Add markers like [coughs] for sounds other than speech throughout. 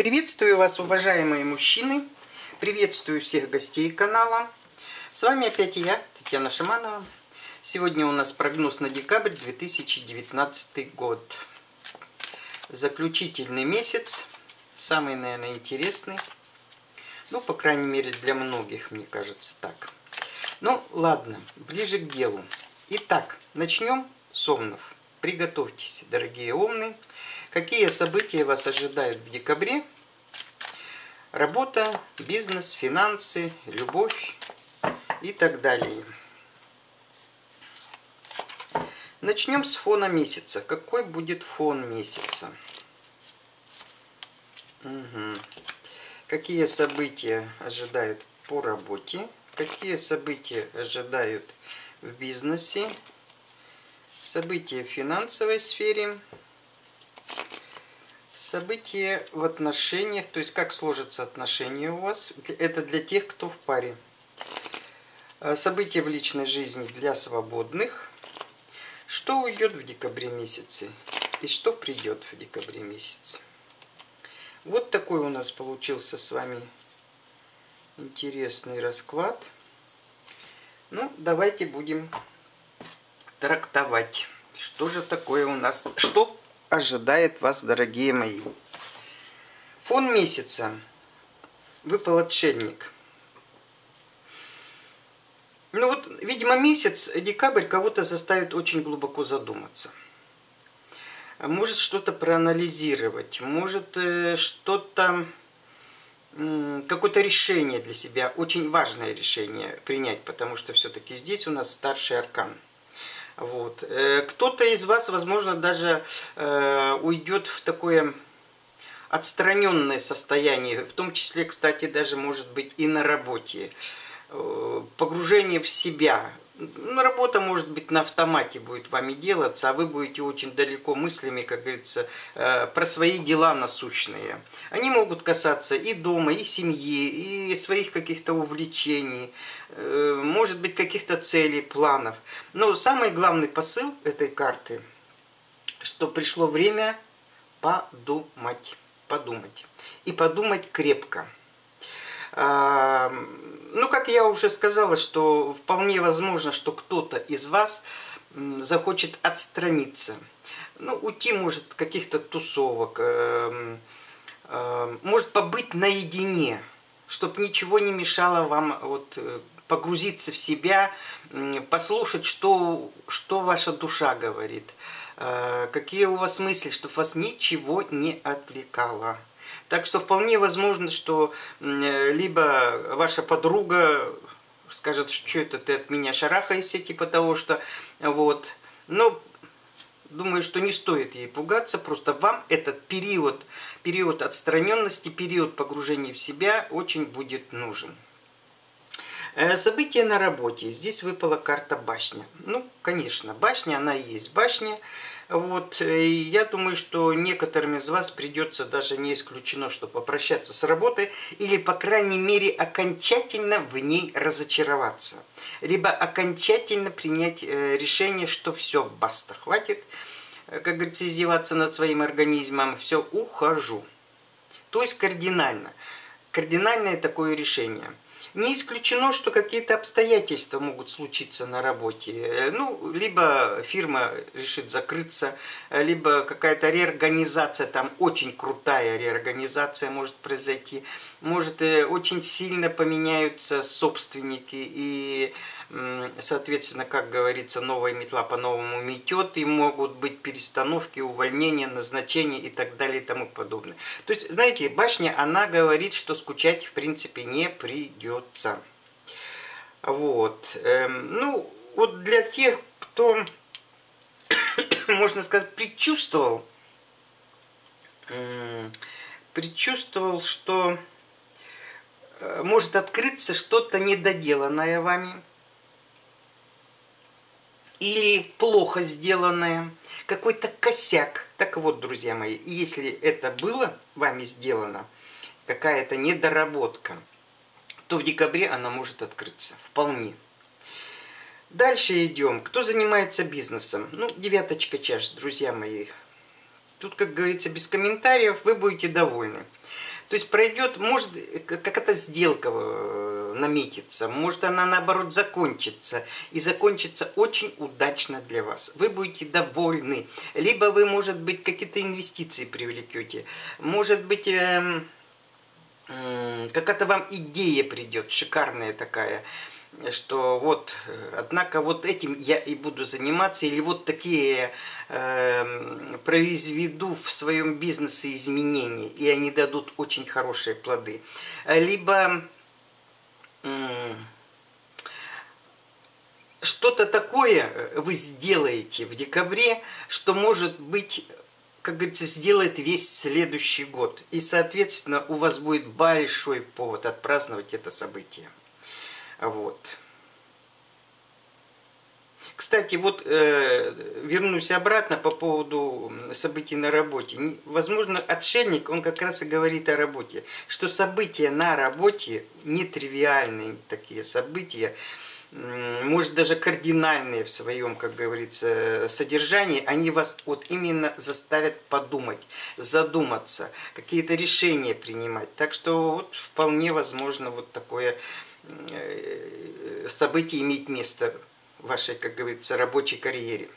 Приветствую вас, уважаемые мужчины. Приветствую всех гостей канала. С вами опять я, Татьяна Шаманова. Сегодня у нас прогноз на декабрь 2019 год. Заключительный месяц. Самый, наверное, интересный. Ну, по крайней мере, для многих, мне кажется, так. Ну, ладно, ближе к делу. Итак, начнем с Омнов. Приготовьтесь, дорогие умные. Какие события вас ожидают в декабре? Работа, бизнес, финансы, любовь и так далее. Начнем с фона месяца. Какой будет фон месяца? Угу. Какие события ожидают по работе? Какие события ожидают в бизнесе? События в финансовой сфере? События в отношениях, то есть как сложатся отношения у вас, это для тех, кто в паре. А события в личной жизни для свободных. Что уйдет в декабре месяце и что придет в декабре месяце. Вот такой у нас получился с вами интересный расклад. Ну, давайте будем трактовать, что же такое у нас, что ожидает вас, дорогие мои. Фон месяца. Выпал отшельник. Ну вот, видимо, месяц, декабрь, кого-то заставит очень глубоко задуматься. Может что-то проанализировать, может э, что-то, какое-то решение для себя, очень важное решение принять, потому что все-таки здесь у нас старший аркан – вот. Э, кто-то из вас, возможно, даже э, уйдет в такое отстраненное состояние, в том числе, кстати, даже может быть и на работе. Э, погружение в себя, работа, может быть, на автомате будет вами делаться, а вы будете очень далеко мыслями, как говорится, э, про свои дела насущные. Они могут касаться и дома, и семьи, и своих каких-то увлечений, э, может быть, каких-то целей, планов. Но самый главный посыл этой карты, что пришло время подумать, подумать. И подумать крепко. Ну, как я уже сказала, что вполне возможно, что кто-то из вас захочет отстраниться. Ну, уйти может каких-то тусовок, эм, эм, может побыть наедине, чтобы ничего не мешало вам вот, э, погрузиться в себя, послушать, что, что ваша душа говорит, э, какие у вас мысли, чтобы вас ничего не отвлекало. Так что вполне возможно, что либо ваша подруга скажет, что это ты от меня шарахаешься, типа того, что вот. Но думаю, что не стоит ей пугаться, просто вам этот период, период отстраненности, период погружения в себя очень будет нужен. Э, события на работе. Здесь выпала карта башня. Ну, конечно, башня, она и есть башня. Вот, э, я думаю, что некоторым из вас придется даже не исключено, что попрощаться с работой или, по крайней мере, окончательно в ней разочароваться. Либо окончательно принять э, решение, что все, баста, хватит, как говорится, издеваться над своим организмом, все, ухожу. То есть кардинально. Кардинальное такое решение – не исключено, что какие-то обстоятельства могут случиться на работе. Ну, либо фирма решит закрыться, либо какая-то реорганизация, там очень крутая реорганизация может произойти. Может, э, очень сильно поменяются собственники и соответственно, как говорится, новая метла по-новому метет, и могут быть перестановки, увольнения, назначения и так далее и тому подобное. То есть, знаете, башня, она говорит, что скучать, в принципе, не придется. Вот. Эм, ну, вот для тех, кто, [coughs] можно сказать, предчувствовал, предчувствовал, что э, может открыться что-то недоделанное вами – или плохо сделанное, какой-то косяк. Так вот, друзья мои, если это было вами сделано, какая-то недоработка, то в декабре она может открыться. Вполне. Дальше идем. Кто занимается бизнесом? Ну, девяточка чаш, друзья мои. Тут, как говорится, без комментариев, вы будете довольны. То есть пройдет, может, какая-то сделка э, наметится, может она наоборот закончится. И закончится очень удачно для вас. Вы будете довольны. Либо вы, может быть, какие-то инвестиции привлекете. Может быть, эм, какая-то вам идея придет, шикарная такая что вот, однако вот этим я и буду заниматься, или вот такие э, произведу в своем бизнесе изменения, и они дадут очень хорошие плоды. Либо э, что-то такое вы сделаете в декабре, что может быть как говорится, сделает весь следующий год. И, соответственно, у вас будет большой повод отпраздновать это событие. Вот. Кстати, вот э, вернусь обратно по поводу событий на работе. Возможно, отшельник, он как раз и говорит о работе, что события на работе, нетривиальные такие события, может даже кардинальные в своем, как говорится, содержании, они вас вот именно заставят подумать, задуматься, какие-то решения принимать. Так что вот вполне возможно вот такое Э, событие иметь место в вашей, как говорится, рабочей карьере.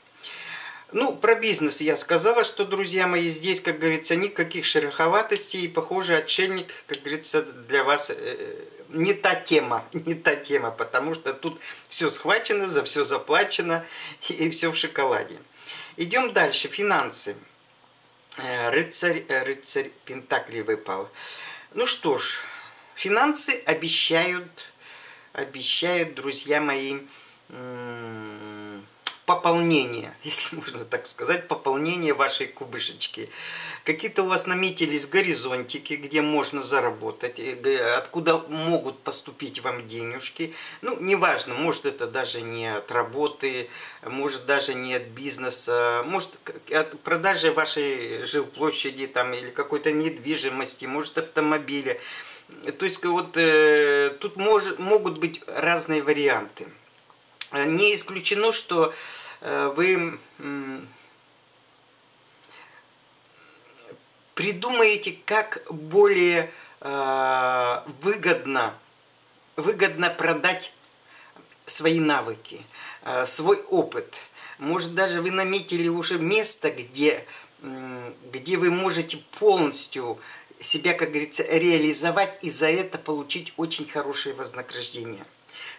Ну, про бизнес я сказала, что, друзья мои, здесь, как говорится, никаких шероховатостей. И, похоже, отшельник, как говорится, для вас э, не та тема, [laughs] не та тема, потому что тут все схвачено, за все заплачено [laughs] и все в шоколаде. Идем дальше. Финансы. Э, рыцарь, рыцарь Пентакли выпал. Ну что ж, финансы обещают обещают, друзья мои, пополнение, [laughs] если можно так сказать, пополнение вашей кубышечки. Какие-то у вас наметились горизонтики, где можно заработать, э, откуда могут поступить вам денежки. Ну, неважно, может это даже не от работы, может даже не от бизнеса, может от продажи вашей жилплощади там, или какой-то недвижимости, может автомобиля. То есть вот э, тут мож, могут быть разные варианты. Не исключено, что э, вы э, придумаете, как более э, выгодно, выгодно продать свои навыки, э, свой опыт. Может даже вы наметили уже место, где, где вы можете полностью себя, как говорится, реализовать и за это получить очень хорошее вознаграждение.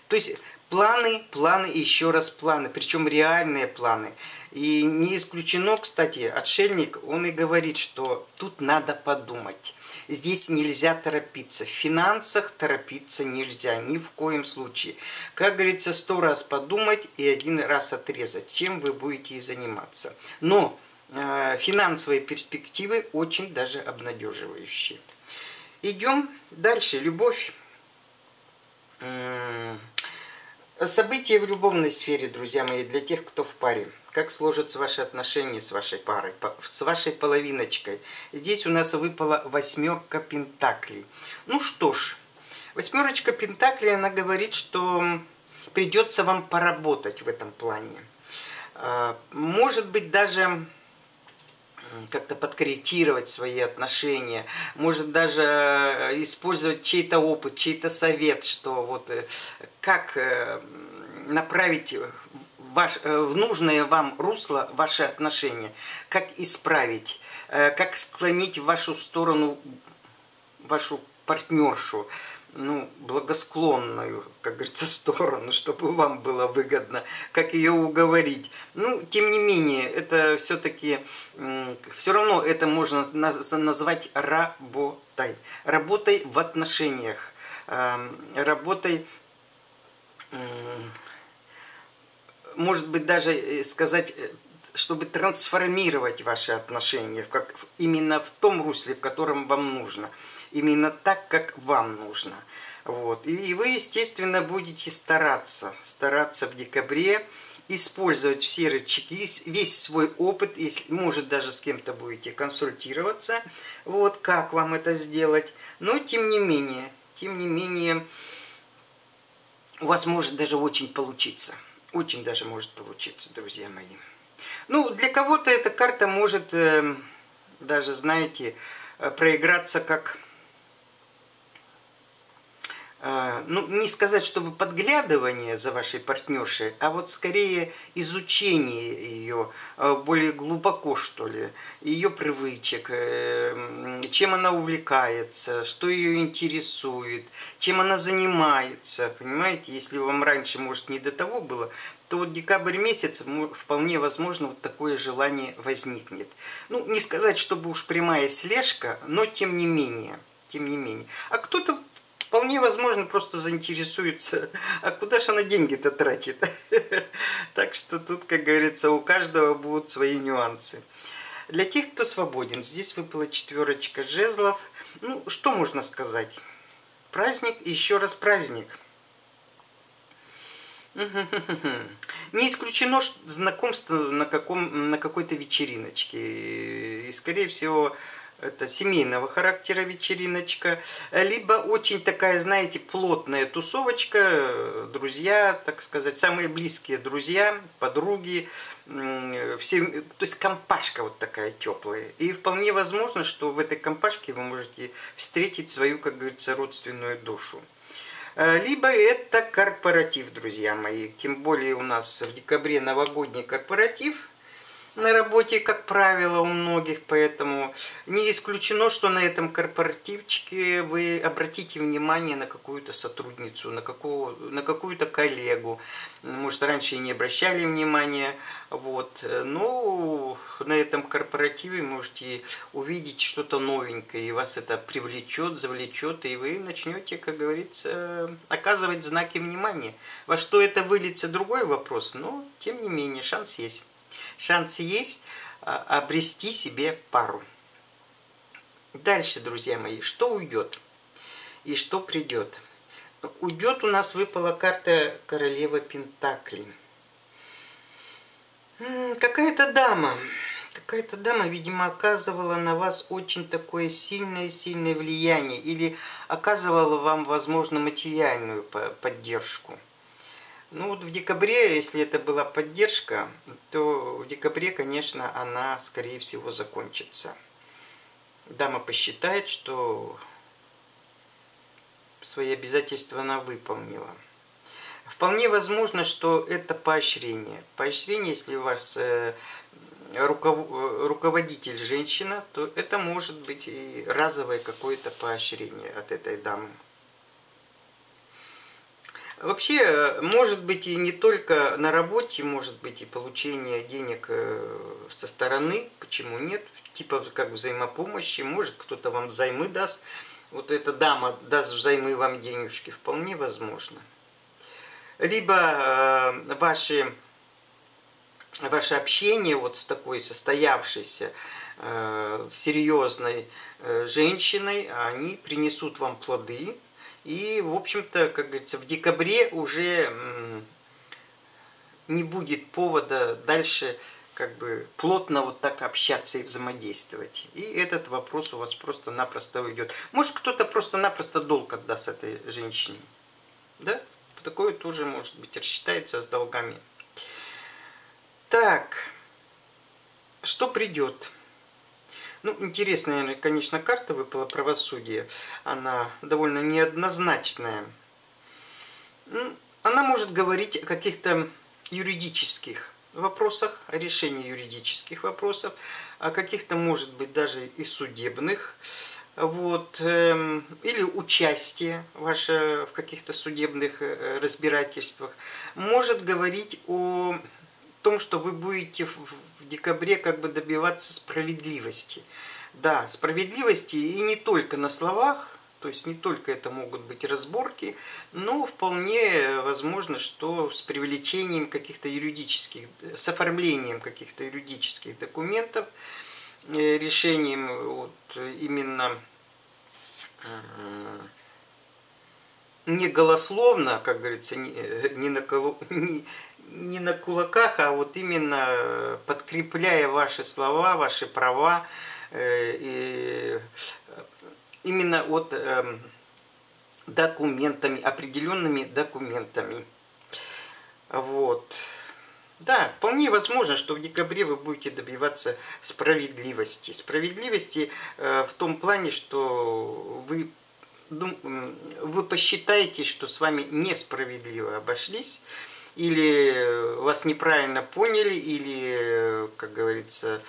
То есть планы, планы и еще раз планы, причем реальные планы. И не исключено, кстати, отшельник, он и говорит, что тут надо подумать. Здесь нельзя торопиться. В финансах торопиться нельзя, ни в коем случае. Как говорится, сто раз подумать и один раз отрезать, чем вы будете и заниматься. Но финансовые перспективы очень даже обнадеживающие. Идем дальше. Любовь. События в любовной сфере, друзья мои, для тех, кто в паре. Как сложатся ваши отношения с вашей парой, с вашей половиночкой. Здесь у нас выпала восьмерка пентаклей. Ну что ж, восьмерочка пентаклей, она говорит, что придется вам поработать в этом плане. Э, может быть, даже как-то подкорректировать свои отношения, может даже э, использовать чей-то опыт, чей-то совет, что вот э, как э, направить ваш, в нужное вам русло ваши отношения, как исправить, как склонить в вашу сторону вашу партнершу, ну, благосклонную, как говорится, [laughs] сторону, чтобы вам было выгодно, как ее уговорить. Ну, тем не менее, это все-таки, все равно это можно назвать работой. Работой в отношениях, эм, работой, может быть, даже э, сказать, э, чтобы трансформировать ваши отношения как, именно в том русле, в котором вам нужно именно так, как вам нужно. Вот. И вы, естественно, будете стараться, стараться в декабре использовать все рычаги, весь свой опыт, если, может, даже с кем-то будете консультироваться, вот, как вам это сделать. Но, тем не менее, тем не менее, у вас может даже очень получиться. Очень даже может получиться, друзья мои. Ну, для кого-то эта карта может э, даже, знаете, э, проиграться как ну, не сказать, чтобы подглядывание за вашей партнершей, а вот скорее изучение ее э, более глубоко, что ли, ее привычек, э, чем она увлекается, что ее интересует, чем она занимается, понимаете, если вам раньше, может, не до того было, то вот декабрь месяц вполне возможно вот такое желание возникнет. Ну, не сказать, чтобы уж прямая слежка, но тем не менее, тем не менее. А кто-то вполне возможно просто заинтересуется, а куда же она деньги-то тратит? [laughs] Так что тут, как говорится, у каждого будут свои нюансы. Для тех, кто свободен, здесь выпала четверочка жезлов. Ну, что можно сказать? Праздник еще раз праздник [laughs] – не исключено знакомство на, каком, на какой-то вечериночке. И, скорее всего, это семейного характера вечериночка, либо очень такая, знаете, плотная тусовочка, друзья, так сказать, самые близкие друзья, подруги, все, то есть компашка вот такая теплая. И вполне возможно, что в этой компашке вы можете встретить свою, как говорится, родственную душу. Э, либо это корпоратив, друзья мои. Тем более у нас в декабре новогодний корпоратив на работе, как правило, у многих, поэтому не исключено, что на этом корпоративчике вы обратите внимание на какую-то сотрудницу, на, какую, на какую-то коллегу. Может, раньше и не обращали внимания. Вот. Но на этом корпоративе можете увидеть что-то новенькое, и вас это привлечет, завлечет, и вы начнете, как говорится, оказывать знаки внимания. Во что это выльется, другой вопрос, но, тем не менее, шанс есть шанс есть а, обрести себе пару. Дальше, друзья мои, что уйдет и что придет? Уйдет у нас выпала карта королева Пентакли. Какая-то дама, какая-то дама, видимо, оказывала на вас очень такое сильное-сильное влияние или оказывала вам, возможно, материальную поддержку. Ну вот в декабре, если это была поддержка, то в декабре, конечно, она, скорее всего, закончится. Дама посчитает, что свои обязательства она выполнила. Вполне возможно, что это поощрение. Поощрение, если у вас э, руководитель женщина, то это может быть и разовое какое-то поощрение от этой дамы. Вообще, может быть и не только на работе, может быть и получение денег э, со стороны, почему нет, типа как взаимопомощи, может кто-то вам взаймы даст, вот эта дама даст взаймы вам денежки, вполне возможно. Либо э, ваши, ваше общение вот с такой состоявшейся, э, серьезной женщиной, они принесут вам плоды, и, в общем-то, как говорится, в декабре уже не будет повода дальше как бы плотно вот так общаться и взаимодействовать. И этот вопрос у вас просто-напросто уйдет. Может, кто-то просто-напросто долг отдаст этой женщине. Да? Такое тоже, может быть, рассчитается с долгами. Так, что придет? Ну, интересная, конечно, карта выпала правосудие. Она довольно неоднозначная. Ну, она может говорить о каких-то юридических вопросах, о решении юридических вопросов, о каких-то, может быть, даже и судебных, вот, эм, или участие ваше в каких-то судебных э, разбирательствах, может говорить о том, что вы будете в декабре как бы добиваться справедливости. Да, справедливости и не только на словах, то есть не только это могут быть разборки, но вполне возможно, что с привлечением каких-то юридических, с оформлением каких-то юридических документов, э, решением вот именно не голословно, как говорится, не, не, на, [laughs] не, не на кулаках, а вот именно подкрепляя ваши слова, ваши права, э, и именно вот эм, документами, определенными документами. Вот. Да, вполне возможно, что в декабре вы будете добиваться справедливости. Справедливости э, в том плане, что вы вы посчитаете, что с вами несправедливо обошлись, или вас неправильно поняли, или, как говорится,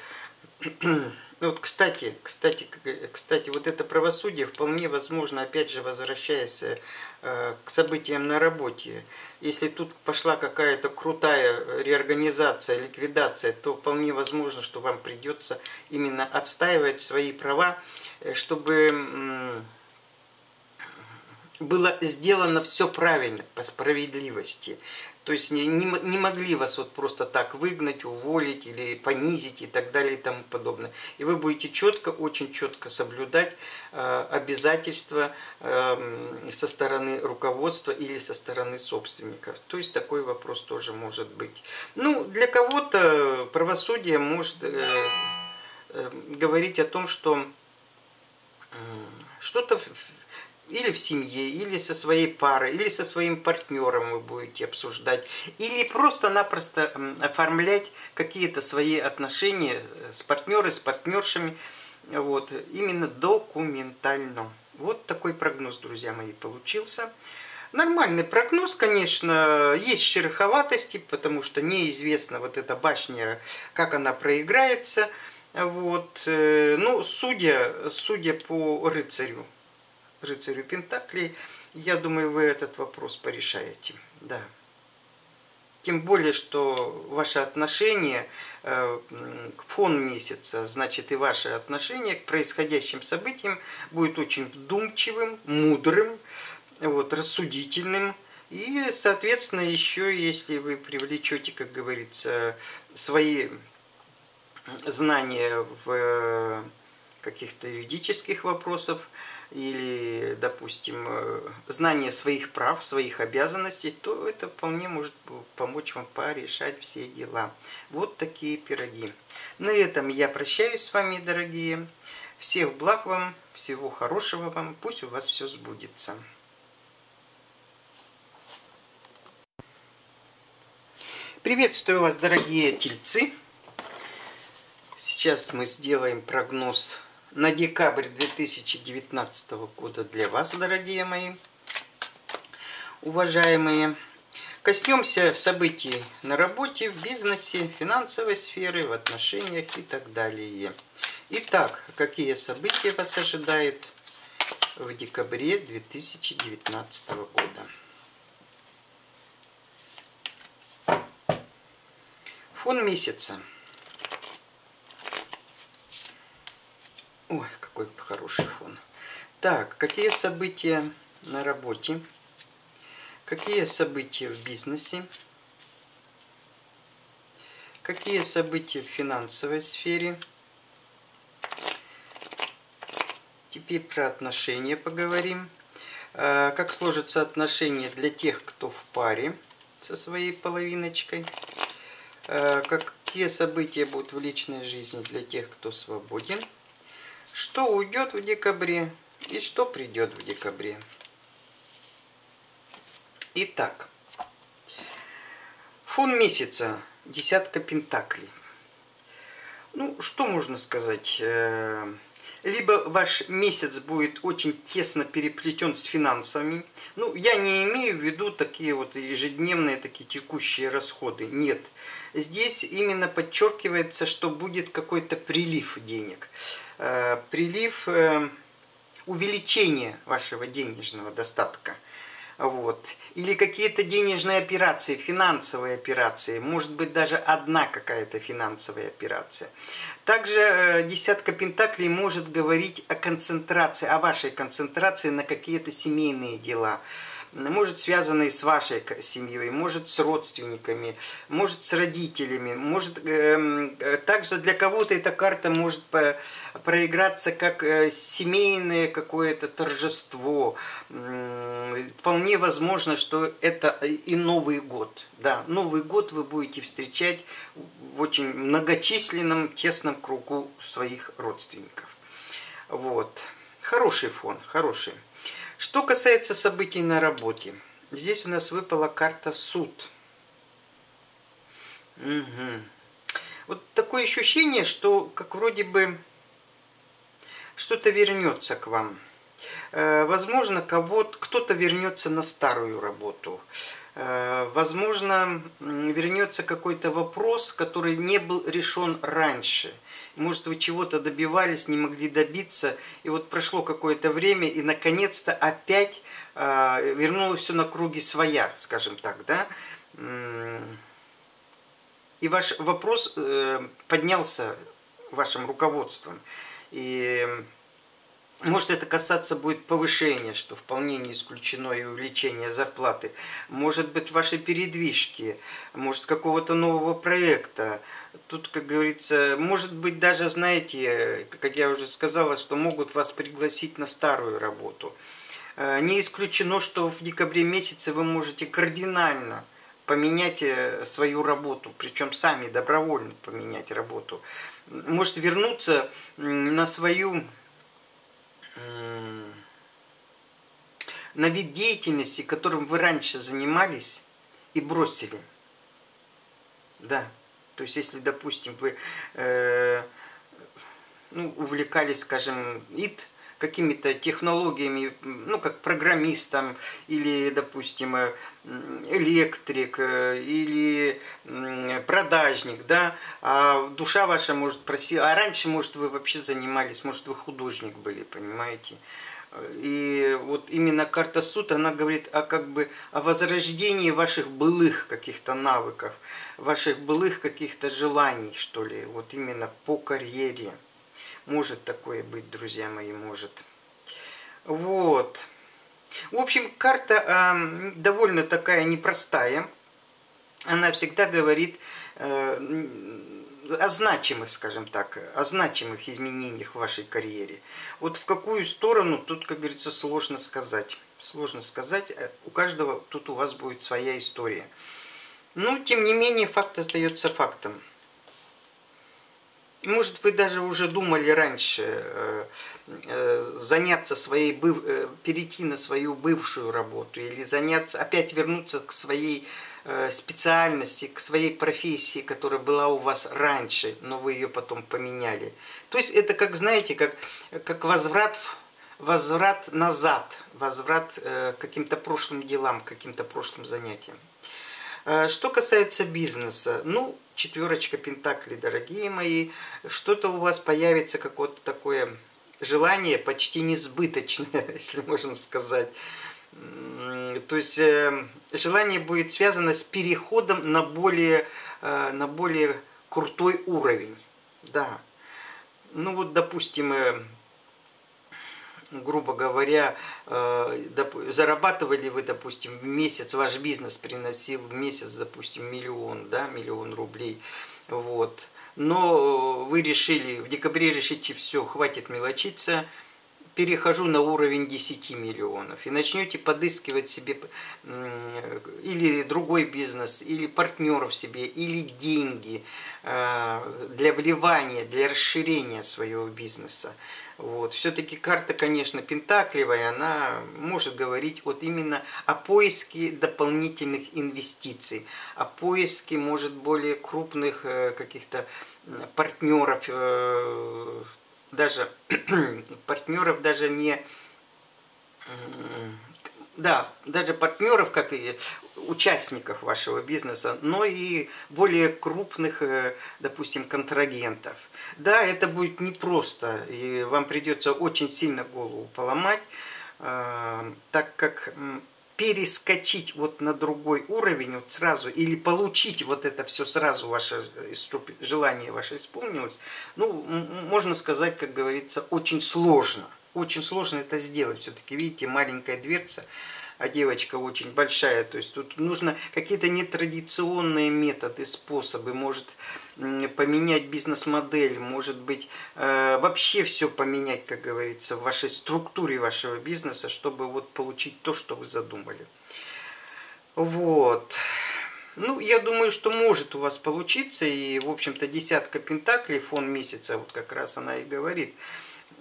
[clears throat] ну вот, кстати, кстати, кстати, вот это правосудие вполне возможно, опять же, возвращаясь э, к событиям на работе. Если тут пошла какая-то крутая реорганизация, ликвидация, то вполне возможно, что вам придется именно отстаивать свои права, э, чтобы было сделано все правильно, по справедливости. То есть не, не, не могли вас вот просто так выгнать, уволить или понизить и так далее и тому подобное. И вы будете четко, очень четко соблюдать э, обязательства э, со стороны руководства или со стороны собственников. То есть такой вопрос тоже может быть. Ну, для кого-то правосудие может э, э, говорить о том, что э, что-то или в семье, или со своей парой, или со своим партнером вы будете обсуждать, или просто-напросто оформлять какие-то свои отношения э, с партнерами, с партнершами, вот, именно документально. Вот такой прогноз, друзья мои, получился. Нормальный прогноз, конечно, есть шероховатости, потому что неизвестно вот эта башня, как она проиграется. Вот. Э, ну, судя, судя по рыцарю, рыцарю Пентаклей, я думаю, вы этот вопрос порешаете. Да. Тем более, что ваше отношение э, к фону месяца, значит и ваше отношение к происходящим событиям будет очень вдумчивым, мудрым, вот, рассудительным. И, соответственно, еще если вы привлечете, как говорится, свои знания в э, каких-то юридических вопросах, или, допустим, э, знание своих прав, своих обязанностей, то это вполне может помочь вам порешать все дела. Вот такие пироги. На этом я прощаюсь с вами, дорогие. Всех благ вам, всего хорошего вам, пусть у вас все сбудется. Приветствую вас, дорогие тельцы. Сейчас мы сделаем прогноз на декабрь 2019 года для вас, дорогие мои, уважаемые. Коснемся событий на работе, в бизнесе, финансовой сферы, в отношениях и так далее. Итак, какие события вас ожидают в декабре 2019 года? Фон месяца – Ой, какой хороший фон. Так, какие события на работе? Какие события в бизнесе? Какие события в финансовой сфере? Теперь про отношения поговорим. А, как сложатся отношения для тех, кто в паре со своей половиночкой? А, какие события будут в личной жизни для тех, кто свободен? Что уйдет в декабре и что придет в декабре. Итак, фон месяца, десятка пентаклей. Ну, что можно сказать? Э, либо ваш месяц будет очень тесно переплетен с финансами. Ну, я не имею в виду такие вот ежедневные, такие текущие расходы. Нет. Здесь именно подчеркивается, что будет какой-то прилив денег. Э, прилив э, увеличения вашего денежного достатка. Вот. Или какие-то денежные операции, финансовые операции, может быть даже одна какая-то финансовая операция. Также э, десятка пентаклей может говорить о концентрации, о вашей концентрации на какие-то семейные дела может связанные с вашей семьей, может с родственниками, может с родителями, может эм, э, также для кого-то эта карта может по, проиграться как э, семейное какое-то торжество. Э, вполне возможно, что это и Новый год. Да, Новый год вы будете встречать в очень многочисленном, тесном кругу своих родственников. Вот. Хороший фон, хороший. Что касается событий на работе, здесь у нас выпала карта суд. Угу. Вот такое ощущение, что как вроде бы что-то вернется к вам. Возможно, кого-то, кто-то вернется на старую работу. Возможно, вернется какой-то вопрос, который не был решен раньше. Может, вы чего-то добивались, не могли добиться, и вот прошло какое-то время, и наконец-то опять вернулось все на круги своя, скажем так, да? И ваш вопрос э, поднялся вашим руководством. И может это касаться будет повышения, что вполне не исключено и увеличения зарплаты. Может быть вашей передвижки, может какого-то нового проекта. Тут, как говорится, может быть даже, знаете, как я уже сказала, что могут вас пригласить на старую работу. Э, не исключено, что в декабре месяце вы можете кардинально поменять э, свою работу, причем сами добровольно поменять работу. Может вернуться на свою на вид деятельности, которым вы раньше занимались и бросили. Да. То есть, если, допустим, вы э, ну, увлекались, скажем, ИТ, какими-то технологиями, ну, как программистом или, допустим, э, электрик э, или продажник, да, а душа ваша может просила, а раньше, может, вы вообще занимались, может, вы художник были, понимаете, и вот именно карта суд, она говорит о как бы о возрождении ваших былых каких-то навыков, ваших былых каких-то желаний, что ли, вот именно по карьере. Может такое быть, друзья мои, может. Вот. В общем, карта э, довольно такая непростая. Она всегда говорит э, о значимых, скажем так, о значимых изменениях в вашей карьере. Вот в какую сторону, тут, как говорится, сложно сказать. Сложно сказать, э, у каждого тут у вас будет своя история. Но, тем не менее, факт остается фактом. Может, вы даже уже думали раньше э, э, заняться своей, перейти на свою бывшую работу или заняться, опять вернуться к своей специальности, к своей профессии, которая была у вас раньше, но вы ее потом поменяли. То есть это как, знаете, как, как возврат, возврат назад, возврат к каким-то прошлым делам, к каким-то прошлым занятиям. Что касается бизнеса, ну, четверочка пентаклей, дорогие мои, что-то у вас появится какое-то такое желание почти несбыточное, [laughs] если можно сказать. То есть э, желание будет связано с переходом на более, э, на более крутой уровень. Да. Ну вот, допустим, э, грубо говоря, зарабатывали вы, допустим, в месяц, ваш бизнес приносил в месяц, допустим, миллион, да, миллион рублей, вот. Но вы решили, в декабре решите, все, хватит мелочиться, перехожу на уровень 10 миллионов и начнете подыскивать себе или другой бизнес, или партнеров себе, или деньги э, для вливания, для расширения своего бизнеса. Вот. Все-таки карта, конечно, пентаклевая, она может говорить вот именно о поиске дополнительных инвестиций, о поиске, может, более крупных э, каких-то партнеров, э, даже [clears throat] партнеров даже не да, даже партнеров, как и участников вашего бизнеса, но и более крупных, э, допустим, контрагентов. Да, это будет непросто, и вам придется очень сильно голову поломать, э, так как перескочить вот на другой уровень вот сразу или получить вот это все сразу ваше желание ваше исполнилось, ну, можно сказать, как говорится, очень сложно. Очень сложно это сделать. Все-таки, видите, маленькая дверца, а девочка очень большая. То есть тут нужно какие-то нетрадиционные методы, способы. Может поменять бизнес-модель, может быть э, вообще все поменять, как говорится, в вашей структуре вашего бизнеса, чтобы вот получить то, что вы задумали. Вот. Ну, я думаю, что может у вас получиться, и, в общем-то, десятка пентаклей, фон месяца, вот как раз она и говорит,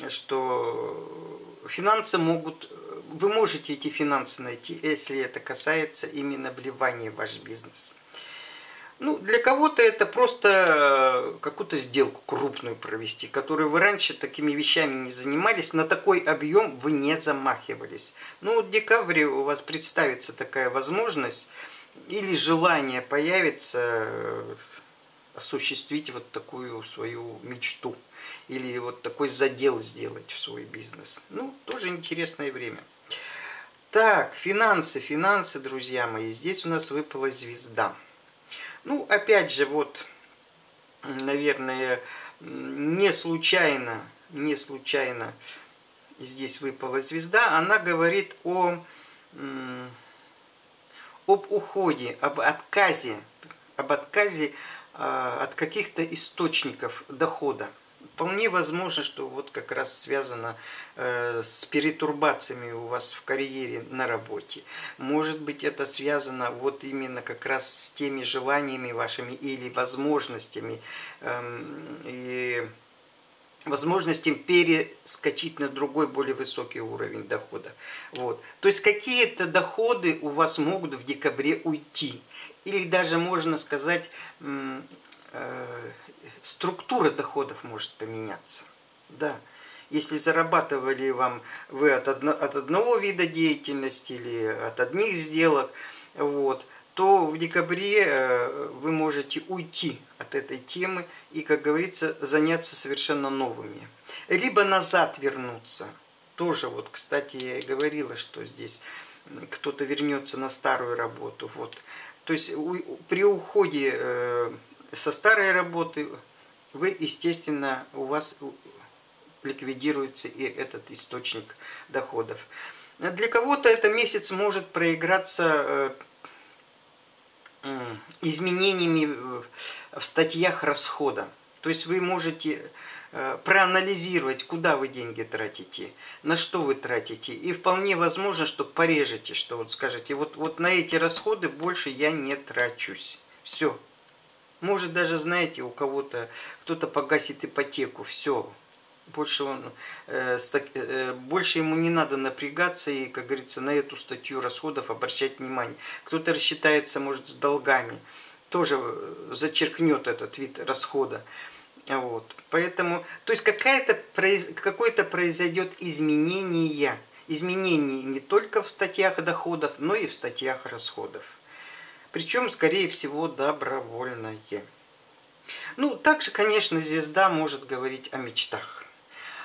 что финансы могут, вы можете эти финансы найти, если это касается именно вливания в ваш бизнес. Ну, для кого-то это просто э, какую-то сделку крупную провести, которую вы раньше такими вещами не занимались, на такой объем вы не замахивались. Ну, в декабре у вас представится такая возможность или желание появится э, осуществить вот такую свою мечту или вот такой задел сделать в свой бизнес. Ну, тоже интересное время. Так, финансы, финансы, друзья мои. Здесь у нас выпала звезда. Ну, опять же, вот, наверное, не случайно, не случайно здесь выпала звезда. Она говорит о, об уходе, об отказе, об отказе а, от каких-то источников дохода вполне возможно, что вот как раз связано э, с перетурбациями у вас в карьере на работе. Может быть, это связано вот именно как раз с теми желаниями вашими или возможностями э, и возможностям перескочить на другой более высокий уровень дохода. Вот. То есть какие-то доходы у вас могут в декабре уйти. Или даже можно сказать, э, структура доходов может поменяться. Да. Если зарабатывали вам вы от, одно, от одного вида деятельности или от одних сделок, вот, то в декабре э, вы можете уйти от этой темы и, как говорится, заняться совершенно новыми. Либо назад вернуться. Тоже вот, кстати, я и говорила, что здесь кто-то вернется на старую работу. Вот. То есть при уходе э, со старой работы вы, естественно, у вас ликвидируется и этот источник доходов. Для кого-то это месяц может проиграться э, изменениями в статьях расхода. То есть вы можете э, проанализировать, куда вы деньги тратите, на что вы тратите. И вполне возможно, что порежете, что вот скажете, вот, вот на эти расходы больше я не трачусь. Все, может даже, знаете, у кого-то, кто-то погасит ипотеку, все. Больше, он, э, э, больше ему не надо напрягаться и, как говорится, на эту статью расходов обращать внимание. Кто-то рассчитается, может, с долгами, тоже зачеркнет этот вид расхода. Вот. Поэтому, то есть какое-то произойдет изменение. Изменение не только в статьях доходов, но и в статьях расходов. Причем, скорее всего, добровольное. Ну, также, конечно, звезда может говорить о мечтах.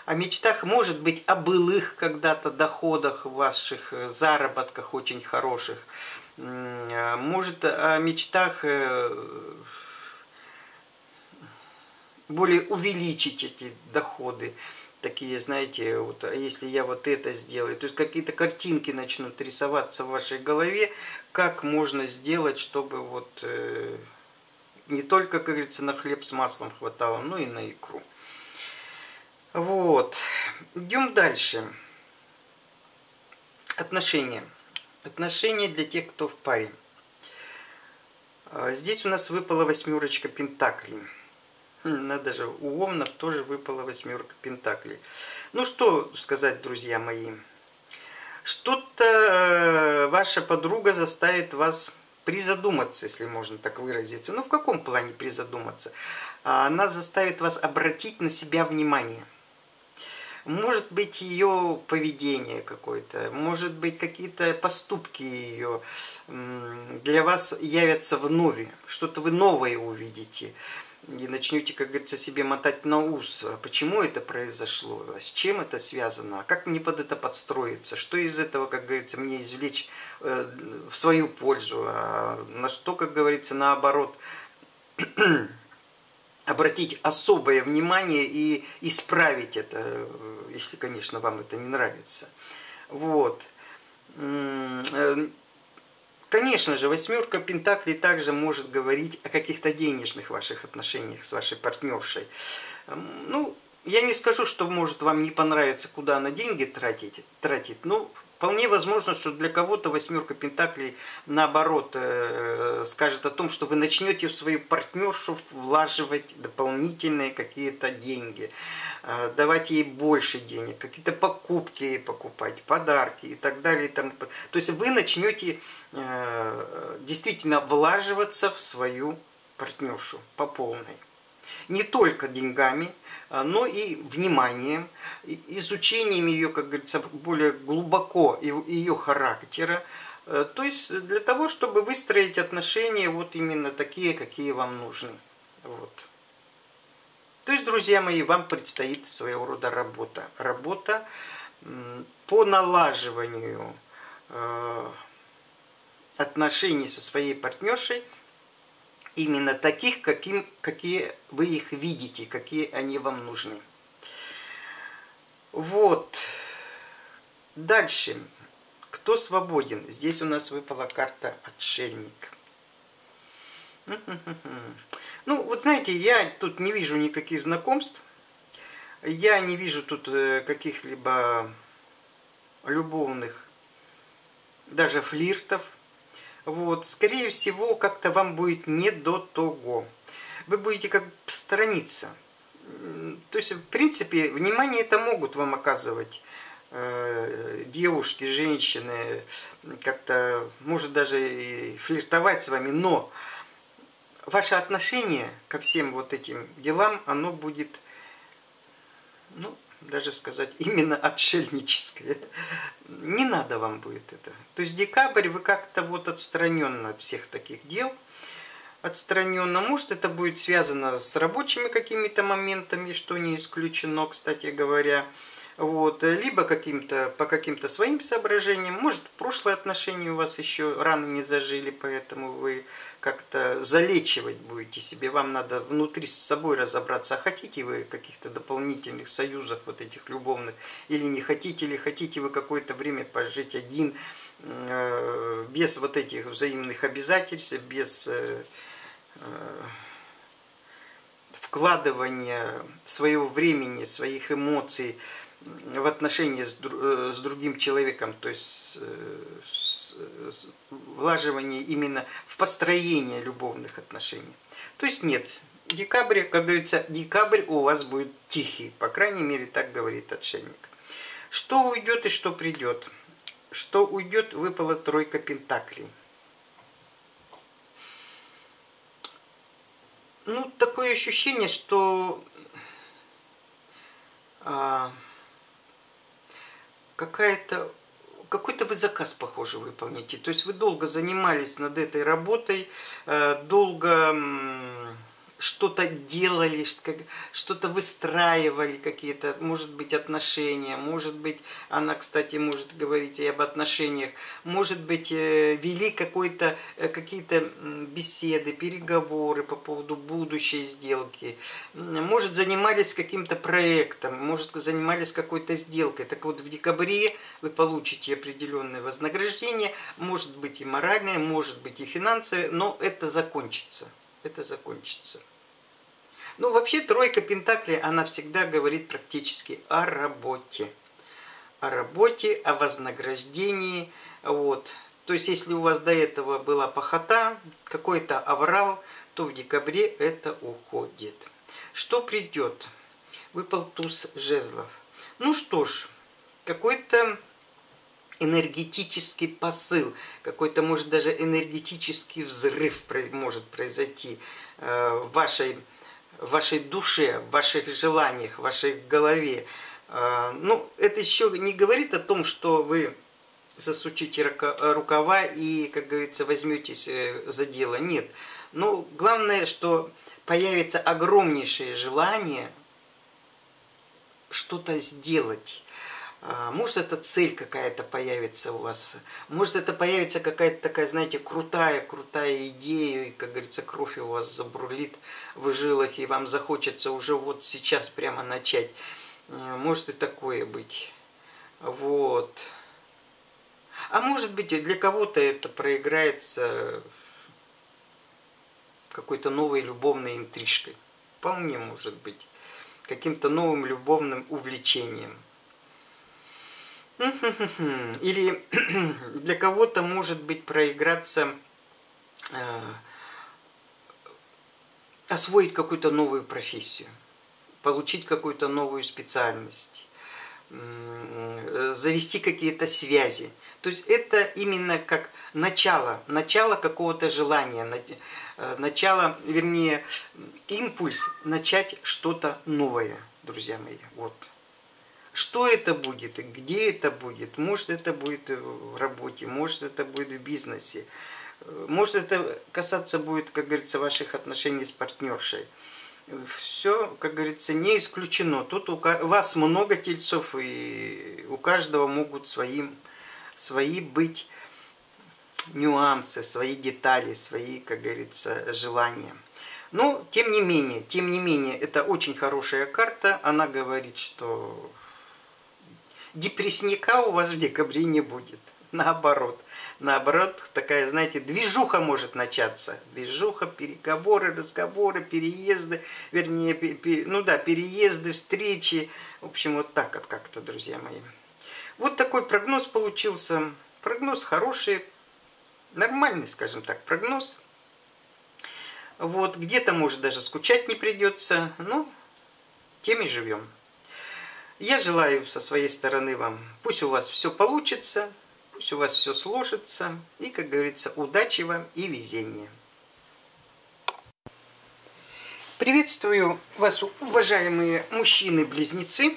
О мечтах, может быть, о былых когда-то доходах ваших, э, заработках очень хороших. А может, о мечтах э, более увеличить эти доходы такие, знаете, вот, а если я вот это сделаю, то есть какие-то картинки начнут рисоваться в вашей голове, как можно сделать, чтобы вот э, не только, как говорится, на хлеб с маслом хватало, но и на икру. Вот. Идем дальше. Отношения. Отношения для тех, кто в паре. А, здесь у нас выпала восьмерочка пентаклей. Надо же, у Овнов тоже выпала восьмерка пентаклей. Ну что сказать, друзья мои. Что-то э, ваша подруга заставит вас призадуматься, если можно так выразиться. Ну в каком плане призадуматься? Она заставит вас обратить на себя внимание. Может быть ее поведение какое-то, может быть какие-то поступки ее для вас явятся в нове, что-то вы новое увидите и начнете, как говорится, себе мотать на ус, а почему это произошло, а с чем это связано, а как мне под это подстроиться, что из этого, как говорится, мне извлечь э, в свою пользу, а на что, как говорится, наоборот, [clears throat] обратить особое внимание и исправить это, если, конечно, вам это не нравится. Вот. Конечно же, восьмерка Пентаклей также может говорить о каких-то денежных ваших отношениях с вашей партнершей. Ну, я не скажу, что может вам не понравится, куда она деньги тратить, тратит, но Вполне возможно, что для кого-то восьмерка Пентаклей наоборот э, скажет о том, что вы начнете в свою партнершу влаживать дополнительные какие-то деньги, э, давать ей больше денег, какие-то покупки ей покупать, подарки и так далее. там. То есть вы начнете э, действительно влаживаться в свою партнершу по полной. Не только деньгами, но и вниманием, изучением ее, как говорится, более глубоко ее характера, э, то есть для того, чтобы выстроить отношения вот именно такие, какие вам нужны. Вот. То есть, друзья мои, вам предстоит своего рода работа. Работа по налаживанию э, отношений со своей партнершей – именно таких, каким, какие вы их видите, какие они вам нужны. Вот. Дальше. Кто свободен? Здесь у нас выпала карта «Отшельник». [laughs] Ну, вот знаете, я тут не вижу никаких знакомств. Я не вижу тут э, каких-либо любовных, даже флиртов – вот, скорее всего, как-то вам будет не до того. Вы будете как сторониться. То есть, в принципе, внимание это могут вам оказывать э, девушки, женщины, как-то, может даже и флиртовать с вами, но ваше отношение ко всем вот этим делам, оно будет, ну, даже сказать, именно отшельническое. Не надо вам будет это. То есть декабрь вы как-то вот отстраненно от всех таких дел, отстраненно. Может, это будет связано с рабочими какими-то моментами, что не исключено, кстати говоря. Вот, либо каким-то, по каким-то своим соображениям. Может, прошлые отношения у вас еще рано не зажили, поэтому вы как-то залечивать будете себе. Вам надо внутри с собой разобраться, а хотите вы каких-то дополнительных союзов вот этих любовных, или не хотите, или хотите вы какое-то время пожить один, э, без вот этих взаимных обязательств, без э, э, вкладывания своего времени, своих эмоций, в отношении с, э, с другим человеком, то есть э, с, с, влаживание именно в построение любовных отношений. То есть нет, декабрь, как говорится, декабрь у вас будет тихий, по крайней мере так говорит отшельник. Что уйдет и что придет? Что уйдет, выпала тройка пентаклей. Ну, такое ощущение, что а, какая-то какой-то вы заказ, похоже, выполните. То есть вы долго занимались над этой работой, э, долго что-то делали, что-то выстраивали, какие-то, может быть, отношения, может быть, она, кстати, может говорить и об отношениях, может быть, э, вели какой-то, э, какие-то беседы, переговоры по поводу будущей сделки, может, занимались каким-то проектом, может, занимались какой-то сделкой. Так вот, в декабре вы получите определенное вознаграждение, может быть и моральное, может быть и финансовое, но это закончится. Это закончится. Ну, вообще, тройка Пентаклей, она всегда говорит практически о работе. О работе, о вознаграждении. Вот. То есть, если у вас до этого была похота, какой-то аврал, то в декабре это уходит. Что придет? Выпал туз жезлов. Ну что ж, какой-то энергетический посыл, какой-то, может, даже энергетический взрыв может произойти э, в вашей в вашей душе, в ваших желаниях, в вашей голове. А, ну, это еще не говорит о том, что вы засучите рукава и, как говорится, возьметесь э, за дело. Нет. Но главное, что появится огромнейшее желание что-то сделать может, это цель какая-то появится у вас. Может, это появится какая-то такая, знаете, крутая, крутая идея, и, как говорится, кровь у вас забурлит в жилах, и вам захочется уже вот сейчас прямо начать. Может и такое быть. Вот. А может быть, для кого-то это проиграется какой-то новой любовной интрижкой. Вполне может быть. Каким-то новым любовным увлечением. Или [clears throat] для кого-то может быть проиграться, э, освоить какую-то новую профессию, получить какую-то новую специальность. завести какие-то связи. То есть это именно как начало, начало какого-то желания, э, начало, вернее, импульс начать что-то новое, друзья мои. Вот. Что это будет, где это будет, может это будет в работе, может это будет в бизнесе, может это касаться будет, как говорится, ваших отношений с партнершей. Все, как говорится, не исключено. Тут у вас много тельцов, и у каждого могут своим, свои быть нюансы, свои детали, свои, как говорится, желания. Но, тем не менее, тем не менее, это очень хорошая карта. Она говорит, что депрессника у вас в декабре не будет. Наоборот. Наоборот, такая, знаете, движуха может начаться. Движуха, переговоры, разговоры, переезды, вернее, пе, ну да, переезды, встречи. В общем, вот так вот как-то, друзья мои. Вот такой прогноз получился. Прогноз хороший, нормальный, скажем так, прогноз. Вот, где-то, может, даже скучать не придется. Ну, тем и живем. Я желаю со своей стороны вам, пусть у вас все получится, пусть у вас все сложится. И, как говорится, удачи вам и везения. Приветствую вас, уважаемые мужчины-близнецы.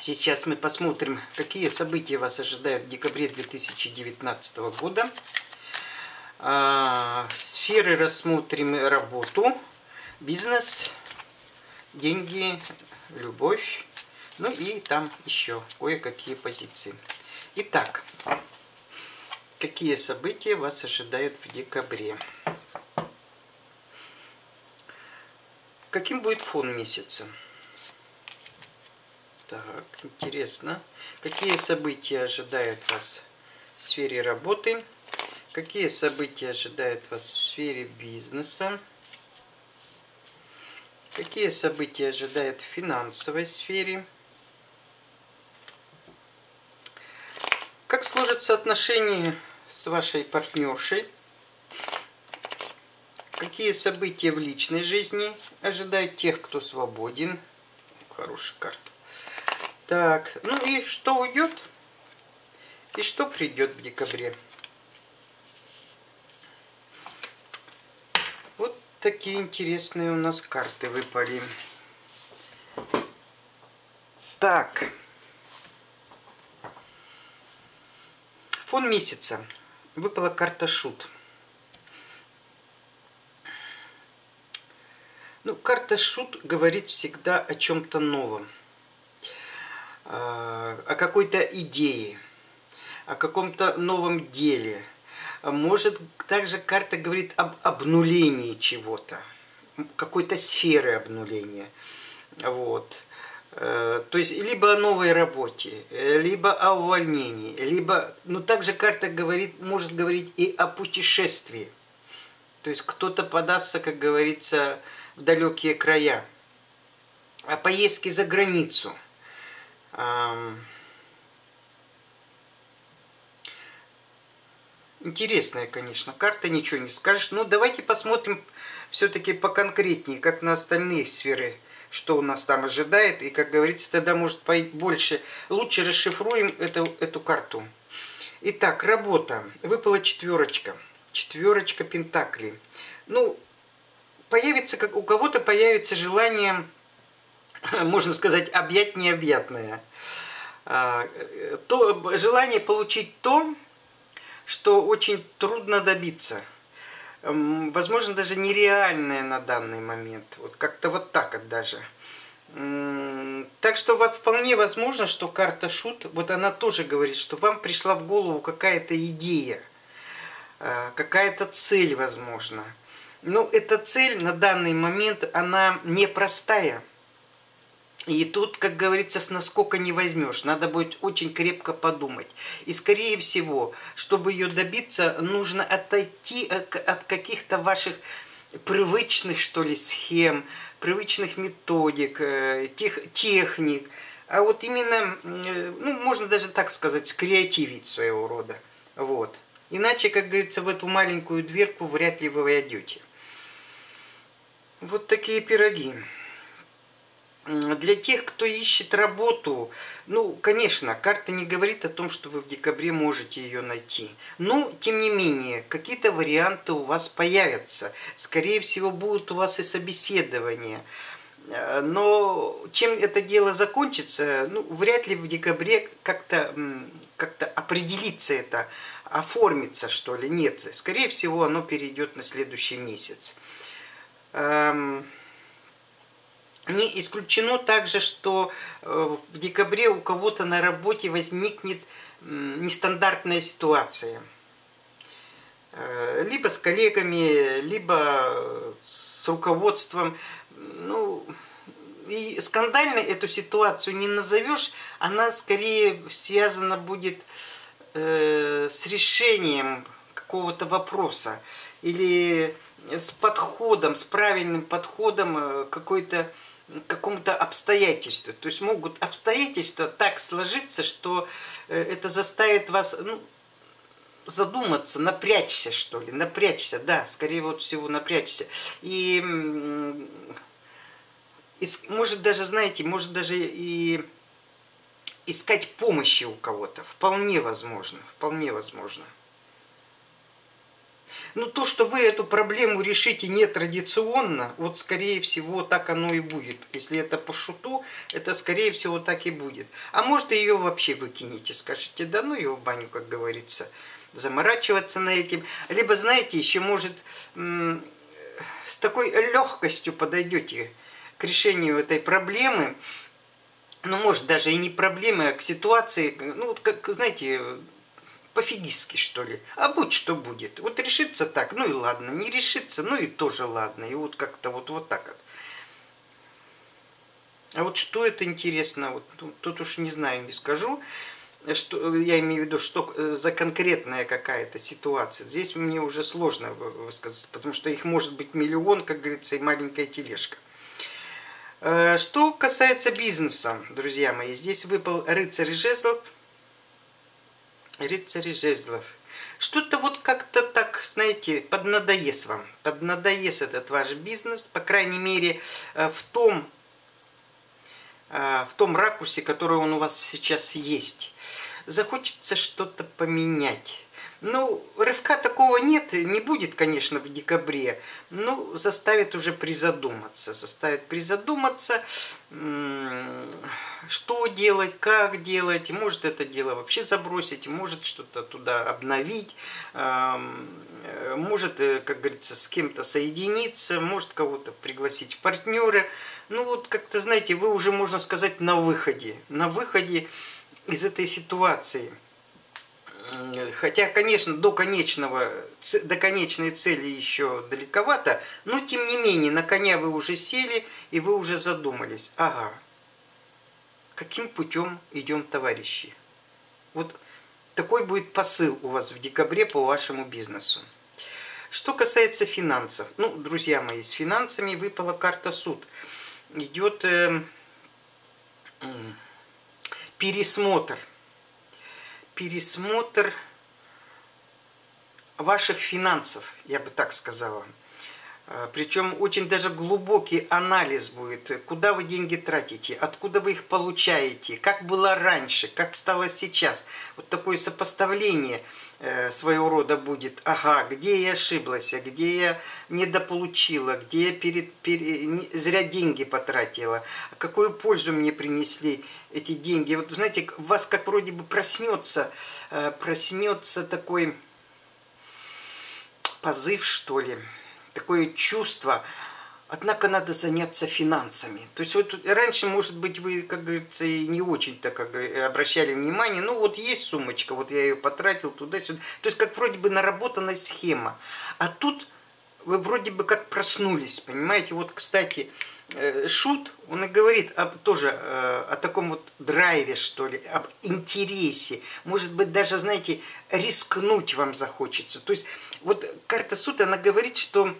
Сейчас мы посмотрим, какие события вас ожидают в декабре 2019 года. А, сферы рассмотрим работу, бизнес, деньги, любовь, ну и там еще кое-какие позиции. Итак, какие события вас ожидают в декабре? Каким будет фон месяца? Так, интересно. Какие события ожидают вас в сфере работы? Какие события ожидают вас в сфере бизнеса? Какие события ожидают в финансовой сфере? Как сложатся отношения с вашей партнершей? Какие события в личной жизни ожидают тех, кто свободен? Хорошая карта. Так, ну и что уйдет? И что придет в декабре? Такие интересные у нас карты выпали. Так. Фон месяца. Выпала карта Шут. Ну, карта Шут говорит всегда о чем-то новом. А, о какой-то идее. О каком-то новом деле – может, также карта говорит об обнулении чего-то, какой-то сферы обнуления. Вот. Э, то есть либо о новой работе, либо о увольнении, либо, ну также карта говорит, может говорить и о путешествии. То есть кто-то подастся, как говорится, в далекие края, о поездке за границу. Интересная, конечно, карта, ничего не скажешь. Но давайте посмотрим все-таки поконкретнее, как на остальные сферы, что у нас там ожидает. И, как говорится, тогда, может, больше, лучше расшифруем эту, эту карту. Итак, работа. Выпала четверочка. Четверочка пентаклей. Ну, появится, как у кого-то появится желание, [laughs] можно сказать, объять необъятное. А, то, желание получить то, что очень трудно добиться. Возможно, даже нереальное на данный момент. Вот как-то вот так вот даже. Так что вполне возможно, что карта Шут, вот она тоже говорит, что вам пришла в голову какая-то идея, а, какая-то цель, возможно. Но эта цель на данный момент, она непростая. И тут, как говорится, с наскока не возьмешь. Надо будет очень крепко подумать. И, скорее всего, чтобы ее добиться, нужно отойти от каких-то ваших привычных, что ли, схем, привычных методик, э, тех, техник. А вот именно, э, ну, можно даже так сказать, скреативить своего рода. Вот. Иначе, как говорится, в эту маленькую дверку вряд ли вы войдете. Вот такие пироги. Для тех, кто ищет работу, ну, конечно, карта не говорит о том, что вы в декабре можете ее найти. Но, тем не менее, какие-то варианты у вас появятся. Скорее всего, будут у вас и собеседования. Э, но чем это дело закончится, ну, вряд ли в декабре как-то как определиться это, оформится, что ли. Нет, скорее всего, оно перейдет на следующий месяц. Эм, не исключено также, что э, в декабре у кого-то на работе возникнет нестандартная ситуация. Э, либо с коллегами, либо с руководством. Ну, и скандально эту ситуацию не назовешь, она скорее связана будет э, с решением какого-то вопроса или с подходом, с правильным подходом какой-то какому-то обстоятельству. То есть могут обстоятельства так сложиться, что э, это заставит вас ну, задуматься, напрячься, что ли, напрячься, да, скорее вот всего напрячься. И, и может даже, знаете, может даже и искать помощи у кого-то. Вполне возможно, вполне возможно. Но ну, то, что вы эту проблему решите нетрадиционно, вот скорее всего так оно и будет. Если это по шуту, это скорее всего так и будет. А может ее вообще выкинете, скажете, да ну ее в баню, как говорится, заморачиваться на этим. Либо, знаете, еще может с такой легкостью подойдете к решению этой проблемы, ну, может, даже и не проблемы, а к ситуации, ну, вот как, знаете, пофигистски, что ли. А будь что будет. Вот решится так, ну и ладно. Не решится, ну и тоже ладно. И вот как-то вот, вот так вот. А вот что это интересно, вот тут, уж не знаю, не скажу. Что, я имею в виду, что э, за конкретная какая-то ситуация. Здесь мне уже сложно высказать, потому что их может быть миллион, как говорится, и маленькая тележка. Э, что касается бизнеса, друзья мои, здесь выпал рыцарь жезлов – рыцарь жезлов. Что-то вот как-то так, знаете, поднадоест вам. Поднадоест этот ваш бизнес, по крайней мере, э, в том, э, в том ракурсе, который он у вас сейчас есть. Захочется что-то поменять. Ну, рывка такого нет, не будет, конечно, в декабре, но заставит уже призадуматься. Заставит призадуматься, что делать, как делать. Может это дело вообще забросить, может что-то туда обновить, может, э, как говорится, с кем-то соединиться, может кого-то пригласить в партнеры. Ну вот как-то, знаете, вы уже, можно сказать, на выходе. На выходе из этой ситуации – Хотя, конечно, до, конечного, до конечной цели еще далековато, но тем не менее, на коня вы уже сели и вы уже задумались. Ага, каким путем идем, товарищи? Вот такой будет посыл у вас в декабре по вашему бизнесу. Что касается финансов. Ну, друзья мои, с финансами выпала карта суд. Идет э, э, пересмотр – пересмотр ваших финансов, я бы так сказала. А, Причем очень даже глубокий анализ будет, куда вы деньги тратите, откуда вы их получаете, как было раньше, как стало сейчас. Вот такое сопоставление – Э, своего рода будет, ага, где я ошиблась, где я недополучила, где я перед, перед, зря деньги потратила, какую пользу мне принесли эти деньги. Вот знаете, у вас как вроде бы проснется, э, проснется такой позыв, что ли, такое чувство, Однако надо заняться финансами. То есть вот раньше, может быть, вы, как говорится, и не очень-то как обращали внимание. Ну вот есть сумочка, вот я ее потратил туда-сюда. То есть как вроде бы наработанная схема. А тут вы вроде бы как проснулись, понимаете? Вот, кстати, э, Шут, он и говорит об, тоже э, о таком вот драйве, что ли, об интересе. Может быть, даже, знаете, рискнуть вам захочется. То есть вот карта Суд, она говорит, что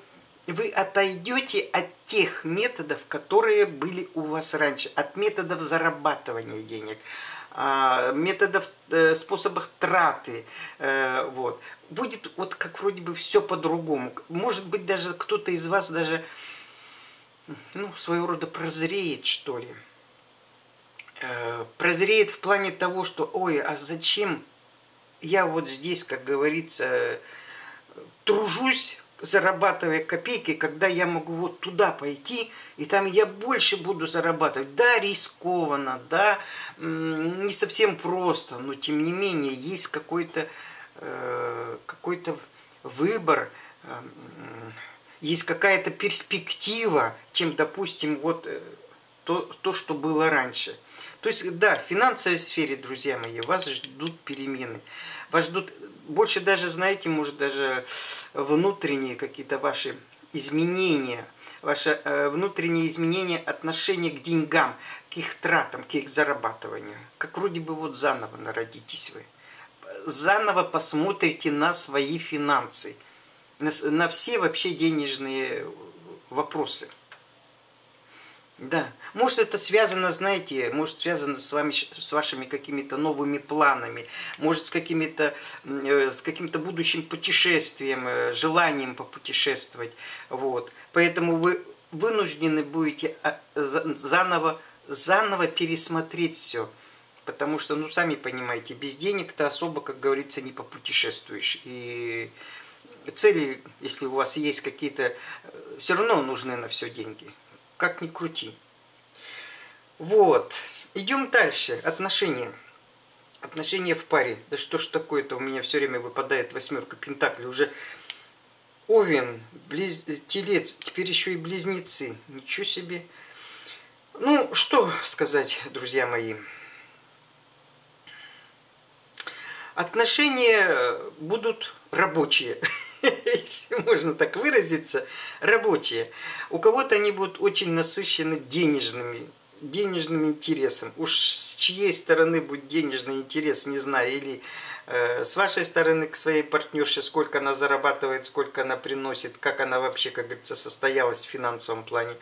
вы отойдете от тех методов, которые были у вас раньше, от методов зарабатывания денег, а, методов, э, способов траты, э, вот. Будет вот как вроде бы все по-другому. Может быть, даже кто-то из вас даже ну, своего рода прозреет, что ли. Э, прозреет в плане того, что, ой, а зачем я вот здесь, как говорится, тружусь, зарабатывая копейки, когда я могу вот туда пойти, и там я больше буду зарабатывать. Да, рискованно, да, не совсем просто, но тем не менее есть какой-то э, какой-то выбор, э, есть какая-то перспектива, чем, допустим, вот э, то, то, что было раньше. То есть, да, в финансовой сфере, друзья мои, вас ждут перемены. Вас ждут больше даже, знаете, может, даже внутренние какие-то ваши изменения, ваше э, внутренние изменения отношения к деньгам, к их тратам, к их зарабатыванию. Как вроде бы вот заново народитесь вы. Заново посмотрите на свои финансы, на, на все вообще денежные вопросы. Да. Может, это связано, знаете, может, связано с вами, с вашими какими-то новыми планами, может, с какими-то, э, с каким-то будущим путешествием, э, желанием попутешествовать. Вот. Поэтому вы вынуждены будете а, заново, заново пересмотреть все. Потому что, ну, сами понимаете, без денег-то особо, как говорится, не попутешествуешь. И цели, если у вас есть какие-то, э, все равно нужны на все деньги как ни крути. Вот. Идем дальше. Отношения. Отношения в паре. Да что ж такое-то, у меня все время выпадает восьмерка пентаклей. Уже Овен, близ... Телец, теперь еще и близнецы. Ничего себе. Ну, что сказать, друзья мои. Отношения будут рабочие. [laughs] если можно так выразиться, рабочие. У кого-то они будут очень насыщены денежными, денежным интересом. Уж с чьей стороны будет денежный интерес, не знаю, или э, с вашей стороны к своей партнерше, сколько она зарабатывает, сколько она приносит, как она вообще, как говорится, состоялась в финансовом плане.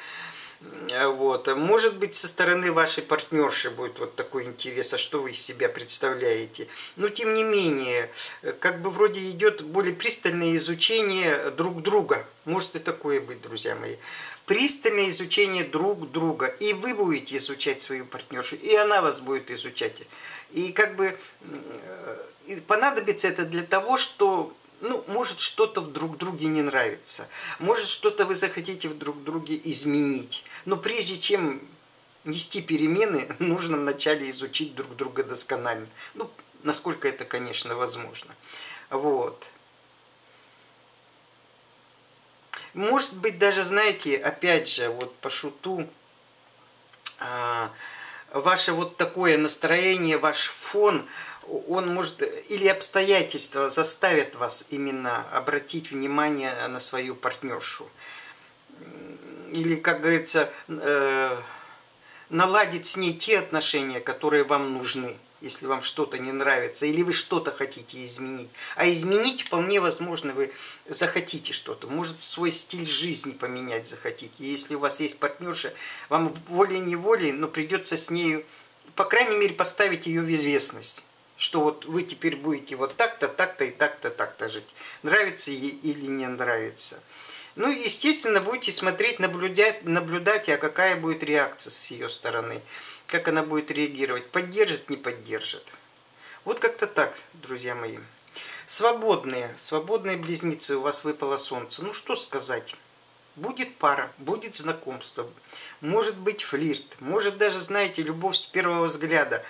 Вот. Может быть, со стороны вашей партнерши будет вот такой интерес, а что вы из себя представляете. Но, тем не менее, как бы вроде идет более пристальное изучение друг друга. Может и такое быть, друзья мои. Пристальное изучение друг друга. И вы будете изучать свою партнершу, и она вас будет изучать. И как бы понадобится это для того, что ну, может, что-то в друг друге не нравится. Может, что-то вы захотите в друг друге изменить. Но прежде чем нести перемены, [laughs] нужно вначале изучить друг друга досконально. Ну, насколько это, конечно, возможно. Вот. Может быть, даже, знаете, опять же, вот по шуту, а, ваше вот такое настроение, ваш фон – он может, или обстоятельства заставят вас именно обратить внимание на свою партнершу. Или, как говорится, э, наладить с ней те отношения, которые вам нужны, если вам что-то не нравится, или вы что-то хотите изменить. А изменить вполне возможно вы захотите что-то, может свой стиль жизни поменять захотите. если у вас есть партнерша, вам волей-неволей, но придется с нею, по крайней мере, поставить ее в известность что вот вы теперь будете вот так-то, так-то и так-то, так-то жить. Нравится ей или не нравится. Ну, естественно, будете смотреть, наблюдать, наблюдать, а какая будет реакция с ее стороны, как она будет реагировать, поддержит, не поддержит. Вот как-то так, друзья мои. Свободные, свободные близнецы, у вас выпало солнце. Ну, что сказать? Будет пара, будет знакомство, может быть флирт, может даже, знаете, любовь с первого взгляда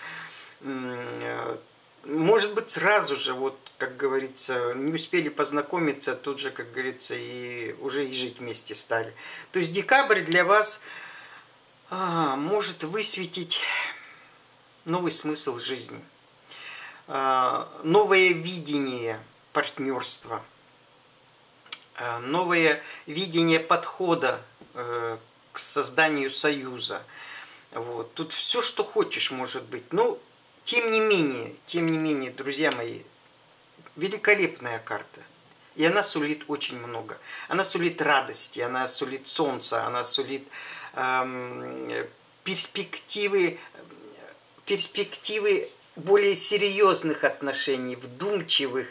может быть, сразу же, вот, как говорится, не успели познакомиться, тут же, как говорится, и уже и жить вместе стали. То есть декабрь для вас а, может высветить новый смысл жизни, а, новое видение партнерства, а, новое видение подхода а, к созданию союза. Вот. Тут все, что хочешь, может быть. Ну, тем не менее, тем не менее, друзья мои, великолепная карта. И она сулит очень много. Она сулит радости, она сулит солнца, она сулит эм, перспективы, перспективы более серьезных отношений, вдумчивых,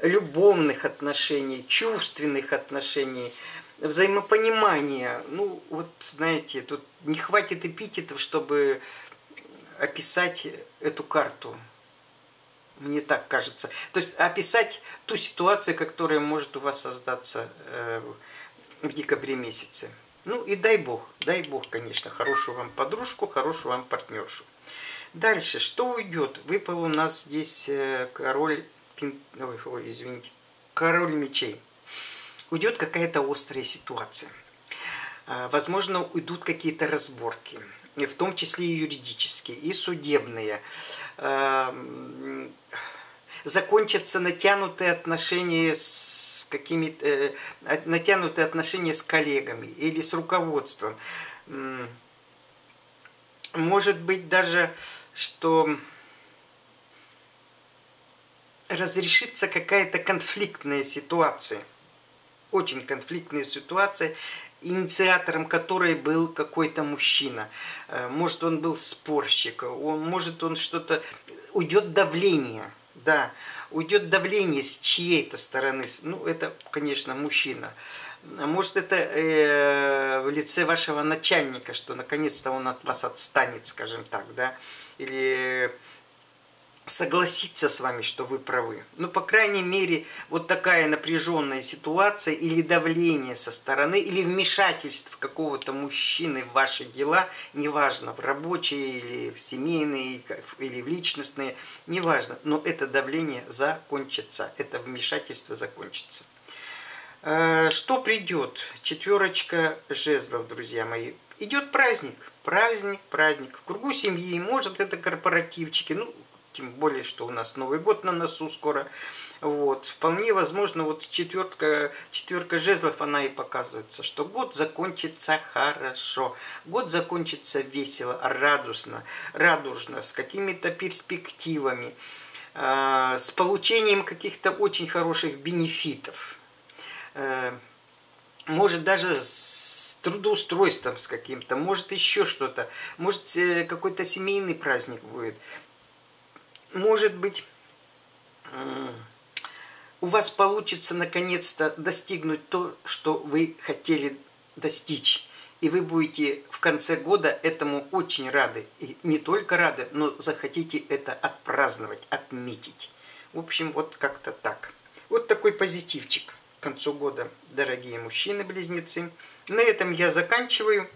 любовных отношений, чувственных отношений. взаимопонимание. Ну, вот, знаете, тут не хватит эпитетов, чтобы описать эту карту. Мне так кажется. То есть описать ту ситуацию, которая может у вас создаться э, в декабре месяце. Ну и дай бог, дай бог, конечно, хорошую вам подружку, хорошую вам партнершу. Дальше, что уйдет? Выпал у нас здесь э, король, ой, ой, извините, король мечей. Уйдет какая-то острая ситуация. А, возможно, уйдут какие-то разборки, в том числе и юридические, и судебные. А, закончатся натянутые отношения с какими-то э, натянутые отношения с коллегами или с руководством. Может быть даже что разрешится какая-то конфликтная ситуация, очень конфликтная ситуация, инициатором которой был какой-то мужчина. Э, может, он был спорщик, он, может, он что-то... Уйдет давление, да, уйдет давление с чьей-то стороны. Ну, это, конечно, мужчина. Может, это э, в лице вашего начальника, что наконец-то он от вас отстанет, скажем так, да или согласиться с вами, что вы правы. Ну, по крайней мере, вот такая напряженная ситуация или давление со стороны, или вмешательство какого-то мужчины в ваши дела, неважно, в рабочие или в семейные, или в личностные, неважно, но это давление закончится, это вмешательство закончится. Э, что придет? Четверочка жезлов, друзья мои. Идет праздник праздник, праздник. В кругу семьи, может это корпоративчики, ну, тем более, что у нас Новый год на носу скоро. Вот. Вполне возможно, вот четвертка, четверка жезлов, она и показывается, что год закончится хорошо. Год закончится весело, радостно, радужно, с какими-то перспективами, э, с получением каких-то очень хороших бенефитов. Э, может даже с трудоустройством с каким-то, может еще что-то, может э, какой-то семейный праздник будет, может быть у вас получится наконец-то достигнуть то, что вы хотели достичь. И вы будете в конце года этому очень рады. И не только рады, но захотите это отпраздновать, отметить. В общем, вот как-то так. Вот такой позитивчик к концу года, дорогие мужчины-близнецы. На этом я заканчиваю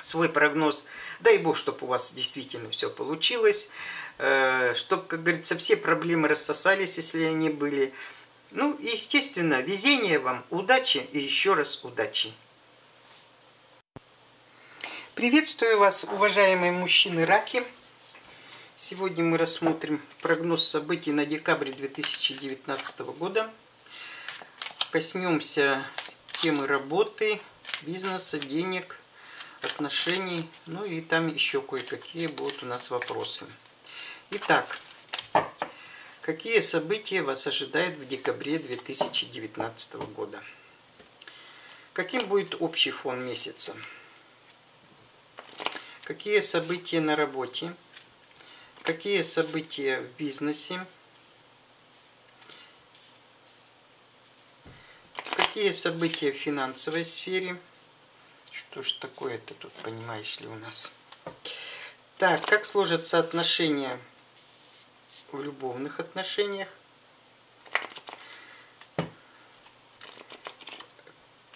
свой прогноз. Дай Бог, чтобы у вас действительно все получилось. Э, чтобы, как говорится, все проблемы рассосались, если они были. Ну, естественно, везения вам, удачи и еще раз удачи. Приветствую вас, уважаемые мужчины раки. Сегодня мы рассмотрим прогноз событий на декабрь 2019 года. Коснемся темы работы, бизнеса, денег, отношений, ну и там еще кое-какие будут у нас вопросы. Итак, какие события вас ожидают в декабре 2019 года? Каким будет общий фон месяца? Какие события на работе? Какие события в бизнесе? Какие события в финансовой сфере? Что ж такое-то тут, понимаешь ли, у нас? Так, как сложатся отношения в любовных отношениях?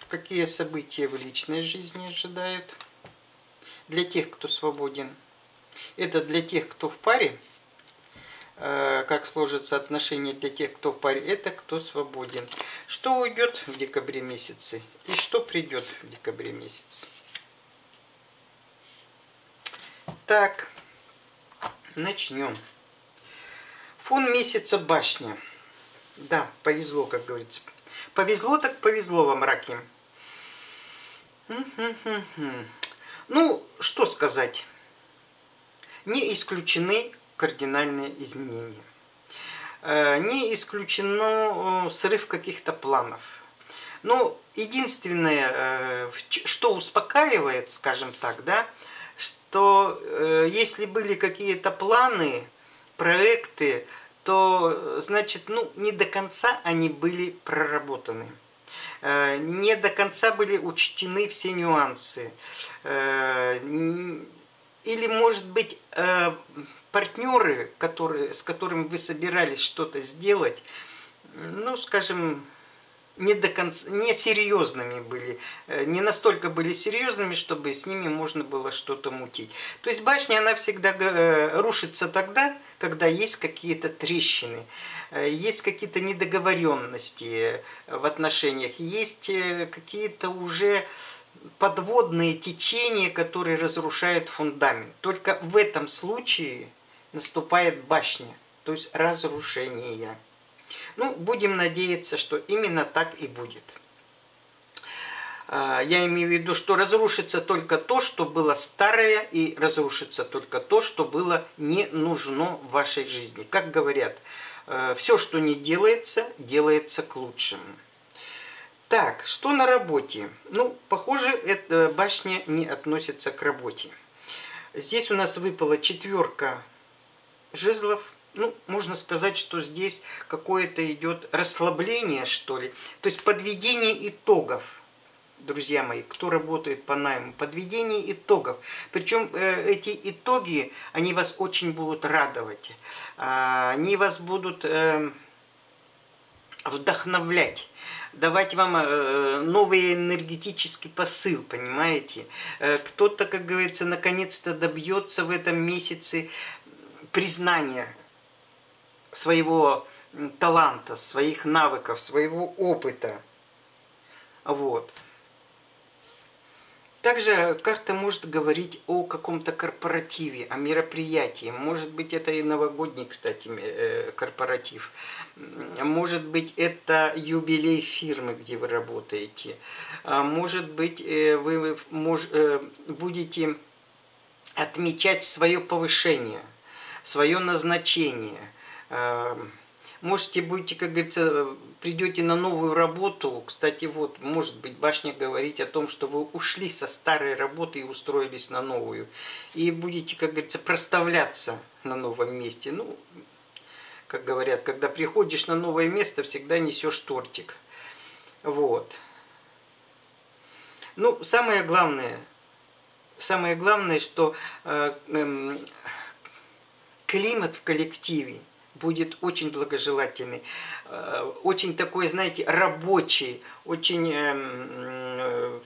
Какие события в личной жизни ожидают? Для тех, кто свободен. Это для тех, кто в паре. Э, как сложатся отношения для тех, кто в паре. Это кто свободен. Что уйдет в декабре месяце и что придет в декабре месяце. Так, начнем. Фон месяца башня. Да, повезло, как говорится. Повезло так повезло вам, раки. Ну, что сказать. Не исключены кардинальные изменения. Э, не исключено э, срыв каких-то планов. Но единственное, э, что успокаивает, скажем так, да, что если были какие-то планы, проекты, то, значит, ну, не до конца они были проработаны. Э, не до конца были учтены все нюансы. Э, или, может быть, э, партнеры, которые, с которыми вы собирались что-то сделать, ну, скажем, не до конца, не серьезными были, э, не настолько были серьезными, чтобы с ними можно было что-то мутить. То есть башня, она всегда э, рушится тогда, когда есть какие-то трещины, э, есть какие-то недоговоренности в отношениях, есть какие-то уже подводные течения, которые разрушают фундамент. Только в этом случае наступает башня, то есть разрушение. Ну, будем надеяться, что именно так и будет. А, я имею в виду, что разрушится только то, что было старое, и разрушится только то, что было не нужно в вашей жизни. Как говорят, э, все, что не делается, делается к лучшему. Так, что на работе? Ну, похоже, эта башня не относится к работе. Здесь у нас выпала четверка жезлов, ну, можно сказать, что здесь какое-то идет расслабление, что ли. То есть подведение итогов, друзья мои, кто работает по найму, подведение итогов. Причем э, эти итоги, они вас очень будут радовать. Э, они вас будут э, вдохновлять давать вам э, новый энергетический посыл, понимаете? Э, кто-то, как говорится, наконец-то добьется в этом месяце признания своего таланта, своих навыков, своего опыта. Вот. Также карта может говорить о каком-то корпоративе, о мероприятии. Может быть, это и новогодний, кстати, э, корпоратив. Может быть, это юбилей фирмы, где вы работаете. А может быть, э, вы э, будете отмечать свое повышение, свое назначение – можете будете, как говорится, придете на новую работу. Кстати, вот, может быть, башня говорить о том, что вы ушли со старой работы и устроились на новую. И будете, как говорится, проставляться на новом месте. Ну, как говорят, когда приходишь на новое место, всегда несешь тортик. Вот. Ну, самое главное, самое главное, что э, э, климат в коллективе – будет очень благожелательный, э, очень такой, знаете, рабочий, очень эм, э,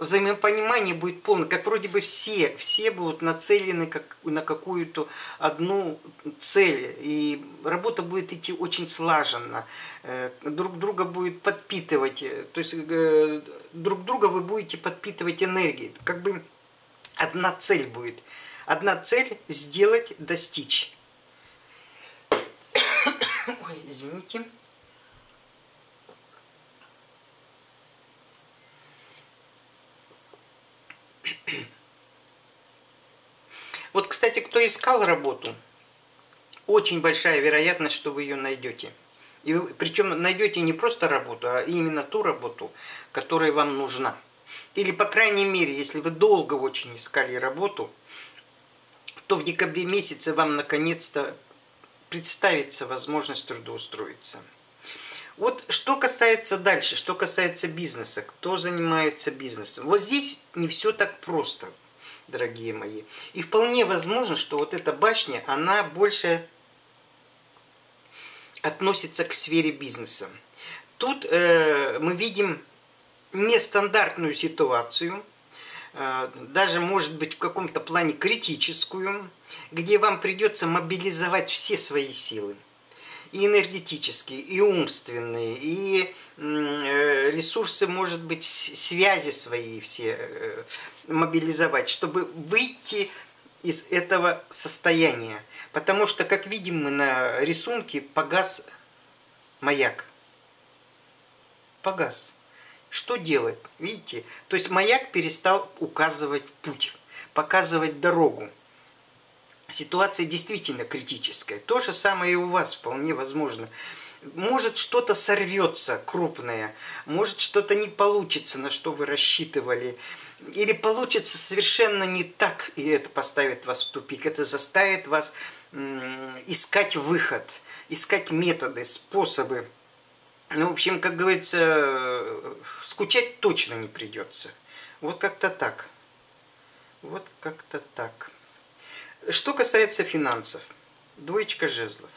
взаимопонимание будет полное, как вроде бы все, все будут нацелены как, на какую-то одну цель, и работа будет идти очень слаженно, э, друг друга будет подпитывать, то есть друг друга вы будете подпитывать энергией, как бы одна цель будет, одна цель сделать, достичь. [coughs] Ой, извините. [coughs] Вот, кстати, кто искал работу, очень большая вероятность, что вы ее найдете. И причем найдете не просто работу, а именно ту работу, которая вам нужна. Или, по крайней мере, если вы долго очень искали работу, то в декабре месяце вам наконец-то представится возможность трудоустроиться. Вот что касается дальше, что касается бизнеса, кто занимается бизнесом. Вот здесь не все так просто, дорогие мои. И вполне возможно, что вот эта башня, она больше относится к сфере бизнеса. Тут э, мы видим нестандартную ситуацию – даже может быть в каком-то плане критическую, где вам придется мобилизовать все свои силы. И энергетические, и умственные, и э, ресурсы, может быть, связи свои все э, мобилизовать, чтобы выйти из этого состояния. Потому что, как видим мы на рисунке, погас маяк. Погас. Что делать? Видите? То есть маяк перестал указывать путь, показывать дорогу. Ситуация действительно критическая. То же самое и у вас вполне возможно. Может что-то сорвется крупное, может что-то не получится, на что вы рассчитывали. Или получится совершенно не так, и это поставит вас в тупик. Это заставит вас искать выход, искать методы, способы Ну, в общем, как говорится, скучать точно не придется. Вот как-то так. Вот как-то так. Что касается финансов. Двоечка жезлов.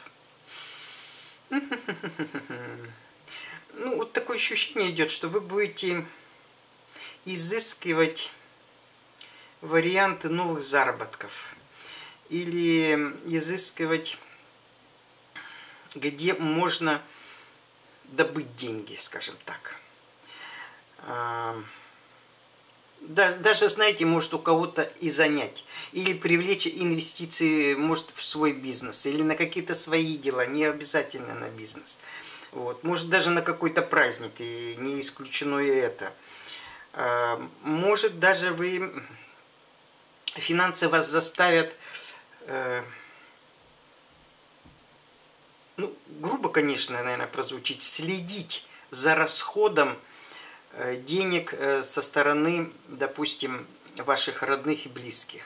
[laughs] Ну, вот такое ощущение идет, что вы будете изыскивать варианты новых заработков. Или изыскивать, где можно добыть деньги, скажем так. А, даже, знаете, может у кого-то и занять. Или привлечь инвестиции, может, в свой бизнес. Или на какие-то свои дела, не обязательно на бизнес. Вот. Может, даже на какой-то праздник, и не исключено и это. А, может, даже вы... Финансы вас заставят... Ну, грубо, конечно, наверное, прозвучить, следить за расходом Э, денег э, со стороны, допустим, ваших родных и близких.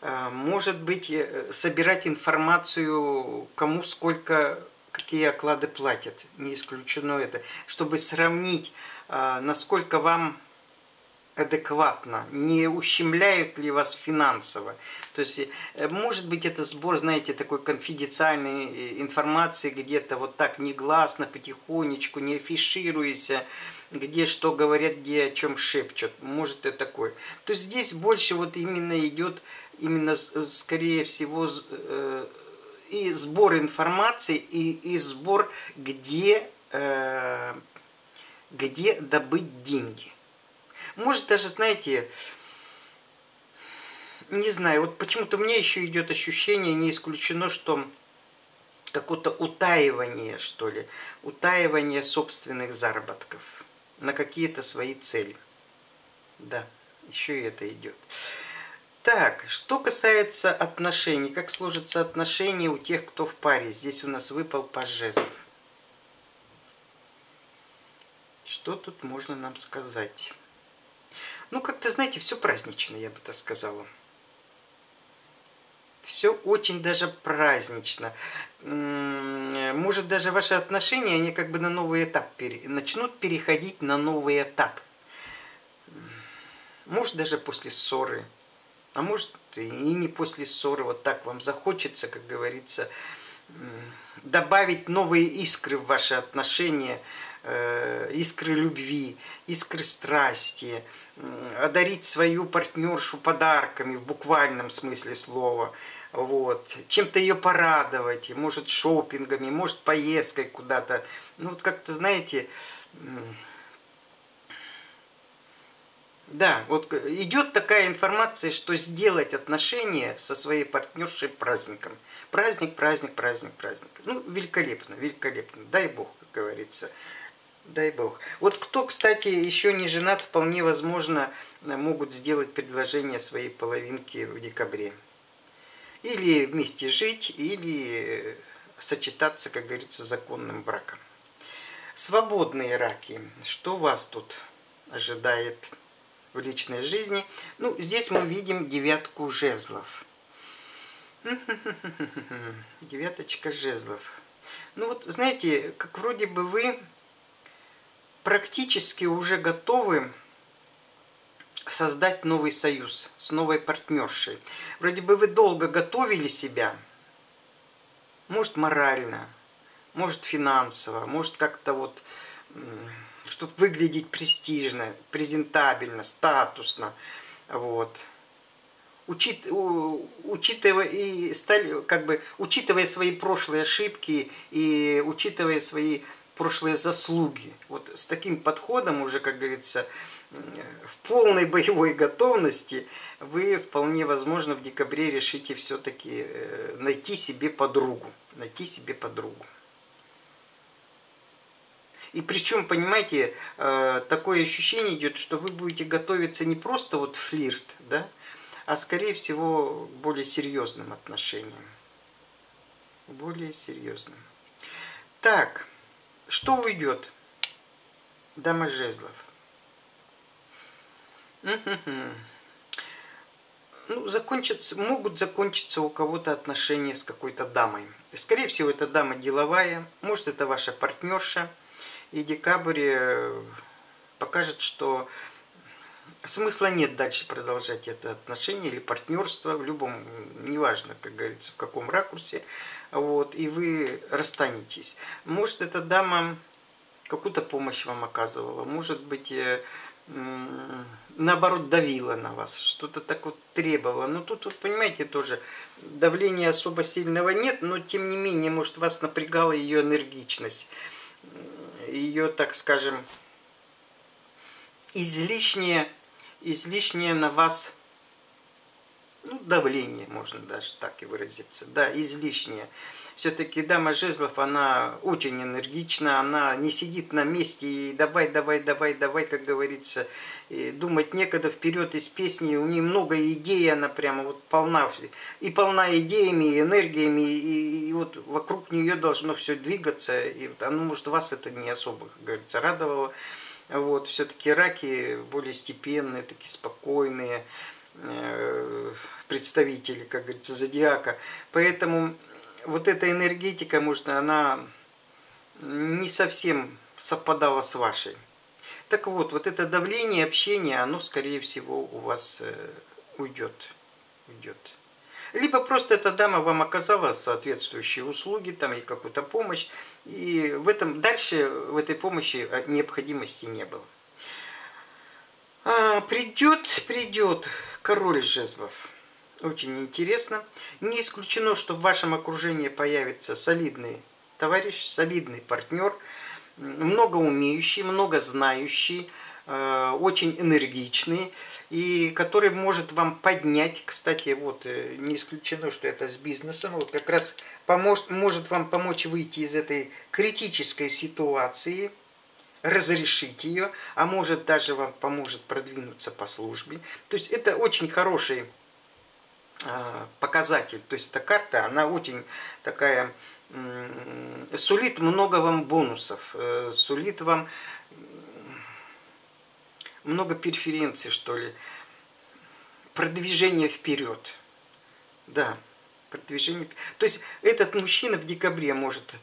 Э, может быть, собирать информацию, кому сколько, какие оклады платят. Не исключено это. Чтобы сравнить, насколько вам адекватно, не ущемляют ли вас финансово. То есть, может быть, это сбор, знаете, такой конфиденциальной информации, где-то вот так негласно, потихонечку, не афишируясь, где что говорят, где о чем шепчут. Может и такое. То есть здесь больше вот именно идет, именно скорее всего, э, и сбор информации, и, и сбор, где, э, где добыть деньги. Может даже, знаете, не знаю, вот почему-то меня еще идет ощущение, не исключено, что какое-то утаивание, что ли, утаивание собственных заработков на какие-то свои цели. Да, еще и это идет. Так, что касается отношений, как сложатся отношения у тех, кто в паре. Здесь у нас выпал паж жезлов. Что тут можно нам сказать? Ну, как-то, знаете, все празднично, я бы так сказала. Все очень даже празднично может даже ваши отношения, они как бы на новый этап пере, начнут переходить на новый этап. Может даже после ссоры, а может и не после ссоры, вот так вам захочется, как говорится, добавить новые искры в ваши отношения, э, искры любви, искры страсти, одарить свою партнершу подарками в буквальном смысле слова – вот, чем-то ее порадовать, может шопингами, может поездкой куда-то. Ну вот как-то, знаете, да, вот идет такая информация, что сделать отношения со своей партнершей праздником. Праздник, праздник, праздник, праздник. Ну, великолепно, великолепно. Дай Бог, как говорится. Дай Бог. Вот кто, кстати, еще не женат, вполне возможно, могут сделать предложение своей половинке в декабре. Или вместе жить, или сочетаться, как говорится, законным браком. Свободные раки. Что вас тут ожидает в личной жизни? Ну, здесь мы видим девятку жезлов. Девяточка жезлов. Ну вот, знаете, как вроде бы вы практически уже готовы создать новый союз с новой партнершей. Вроде бы вы долго готовили себя, может морально, может финансово, может как-то вот, чтобы выглядеть престижно, презентабельно, статусно, вот. Учит, учитывая и стали, как бы, учитывая свои прошлые ошибки и учитывая свои прошлые заслуги. Вот с таким подходом уже, как говорится, в полной боевой готовности вы вполне возможно в декабре решите все-таки э, найти себе подругу. Найти себе подругу. И причем, понимаете, э, такое ощущение идет, что вы будете готовиться не просто вот флирт, да, а скорее всего к более серьезным отношениям. Более серьезным. Так, что уйдет? Дама жезлов. Ну, закончится, могут закончиться у кого-то отношения с какой-то дамой. Скорее всего, эта дама деловая, может, это ваша партнерша, И декабрь э, покажет, что смысла нет дальше продолжать это отношение или партнерство в любом, неважно, как говорится, в каком ракурсе, вот, и вы расстанетесь. Может, эта дама какую-то помощь вам оказывала, может быть, э, наоборот, давила на вас, что-то так вот требовала. Но тут, вот, понимаете, тоже давления особо сильного нет, но тем не менее, может, вас напрягала ее энергичность, ее, так скажем, излишнее, излишнее на вас ну, давление, можно даже так и выразиться, да, излишнее. Все-таки дама жезлов, она очень энергична, она не сидит на месте и давай, давай, давай, давай, как говорится, думать некогда вперед из песни, у нее много идей, она прямо вот полна, и полна идеями, и энергиями, и, и вот вокруг нее должно все двигаться, и оно, может, вас это не особо, как говорится, радовало, вот, все-таки раки более степенные, такие спокойные, э, представители, как говорится, зодиака. Поэтому вот эта энергетика, может, она не совсем совпадала с вашей. Так вот, вот это давление, общение, оно, скорее всего, у вас э, уйдет. уйдет. Либо просто эта дама вам оказала соответствующие услуги, там и какую-то помощь, и в этом дальше в этой помощи э, необходимости не было. А, придет, придет король жезлов. Очень интересно. Не исключено, что в вашем окружении появится солидный товарищ, солидный партнер, много умеющий, много знающий, очень энергичный, и который может вам поднять, кстати, вот э, не исключено, что это с бизнесом, вот как раз поможет, может вам помочь выйти из этой критической ситуации, разрешить ее, а может даже вам поможет продвинуться по службе. То есть это очень хороший Э, показатель. То есть эта карта, она очень такая, сулит много вам бонусов, э, сулит вам много преференций, что ли, продвижение вперед. Да, продвижение. То есть этот мужчина в декабре может,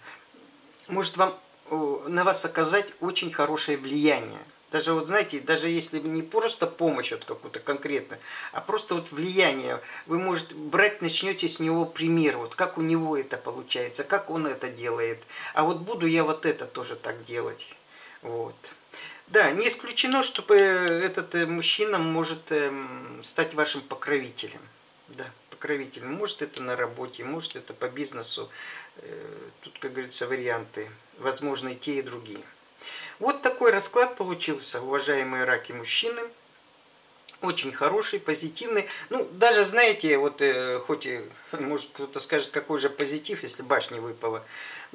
может вам, на вас оказать очень хорошее влияние. Даже вот знаете, даже если не просто помощь вот какую-то конкретную, а просто вот влияние, вы, может, брать начнете с него пример, вот как у него это получается, как он это делает. А вот буду я вот это тоже так делать. Вот. Да, не исключено, что этот э, мужчина может эм, стать вашим покровителем. Да, покровителем. Может это на работе, может это по бизнесу. Э, тут, как говорится, варианты. Возможно, и те, и другие. Вот такой расклад получился, уважаемые раки мужчины. Очень хороший, позитивный. Ну, даже, знаете, вот э, хоть [laughs] может, кто-то скажет, какой же позитив, если башня выпала.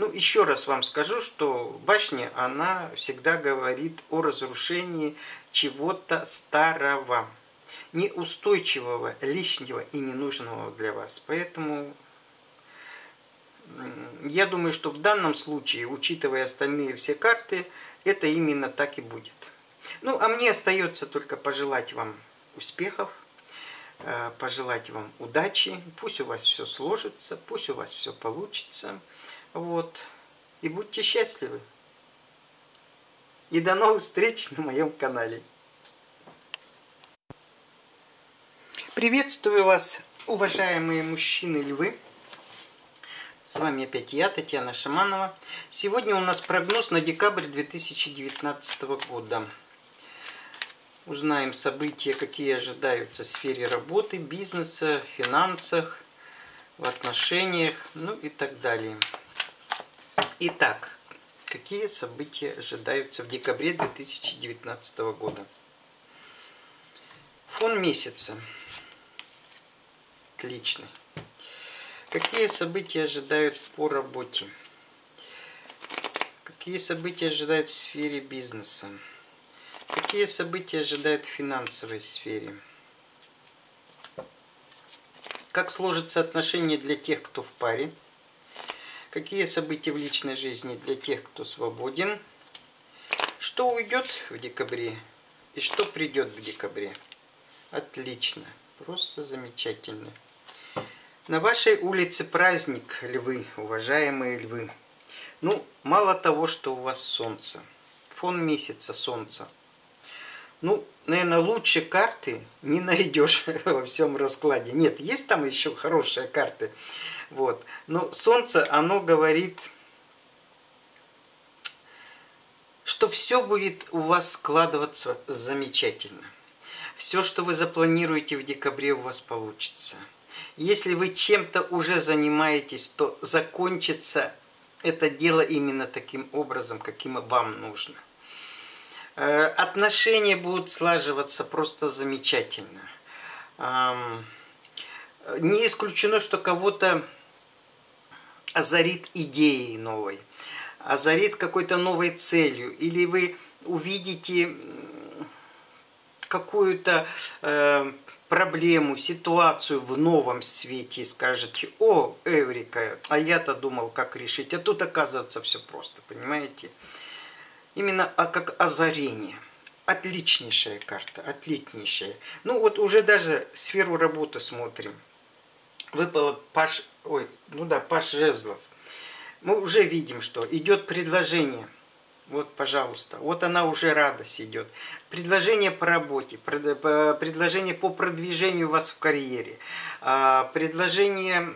Ну, еще раз вам скажу, что башня, она всегда говорит о разрушении чего-то старого, неустойчивого, лишнего и ненужного для вас. Поэтому я думаю, что в данном случае, учитывая остальные все карты, это именно так и будет. Ну, а мне остается только пожелать вам успехов, э, пожелать вам удачи. Пусть у вас все сложится, пусть у вас все получится. Вот. И будьте счастливы. И до новых встреч на моем канале. Приветствую вас, уважаемые мужчины-львы. С вами опять я, Татьяна Шаманова. Сегодня у нас прогноз на декабрь 2019 года. Узнаем события, какие ожидаются в сфере работы, бизнеса, финансах, в отношениях, ну и так далее. Итак, какие события ожидаются в декабре 2019 года? Фон месяца. Отличный. Какие события ожидают по работе? Какие события ожидают в сфере бизнеса? Какие события ожидают в финансовой сфере? Как сложатся отношения для тех, кто в паре? Какие события в личной жизни для тех, кто свободен? Что уйдет в декабре и что придет в декабре? Отлично, просто замечательно. На вашей улице праздник, львы, уважаемые львы. Ну, мало того, что у вас солнце, фон месяца, солнца. Ну, наверное, лучше карты не найдешь [laughs] во всем раскладе. Нет, есть там еще хорошие карты. Вот. Но солнце, оно говорит, что все будет у вас складываться замечательно. Все, что вы запланируете в декабре, у вас получится. Если вы чем-то уже занимаетесь, то закончится это дело именно таким образом, каким вам нужно. Э, отношения будут слаживаться просто замечательно. Не исключено, что кого-то озарит идеей новой, озарит какой-то новой целью, или вы увидите какую-то э, проблему, ситуацию в новом свете и скажете, о, Эврика, а я-то думал, как решить, а тут оказывается все просто, понимаете? Именно а как озарение. Отличнейшая карта, отличнейшая. Ну вот уже даже сферу работы смотрим. Выпало Паш, ой, ну да, Паш Жезлов. Мы уже видим, что идет предложение – вот, пожалуйста. Вот она уже радость идет. Предложение по работе, предложение по продвижению вас в карьере, а, предложение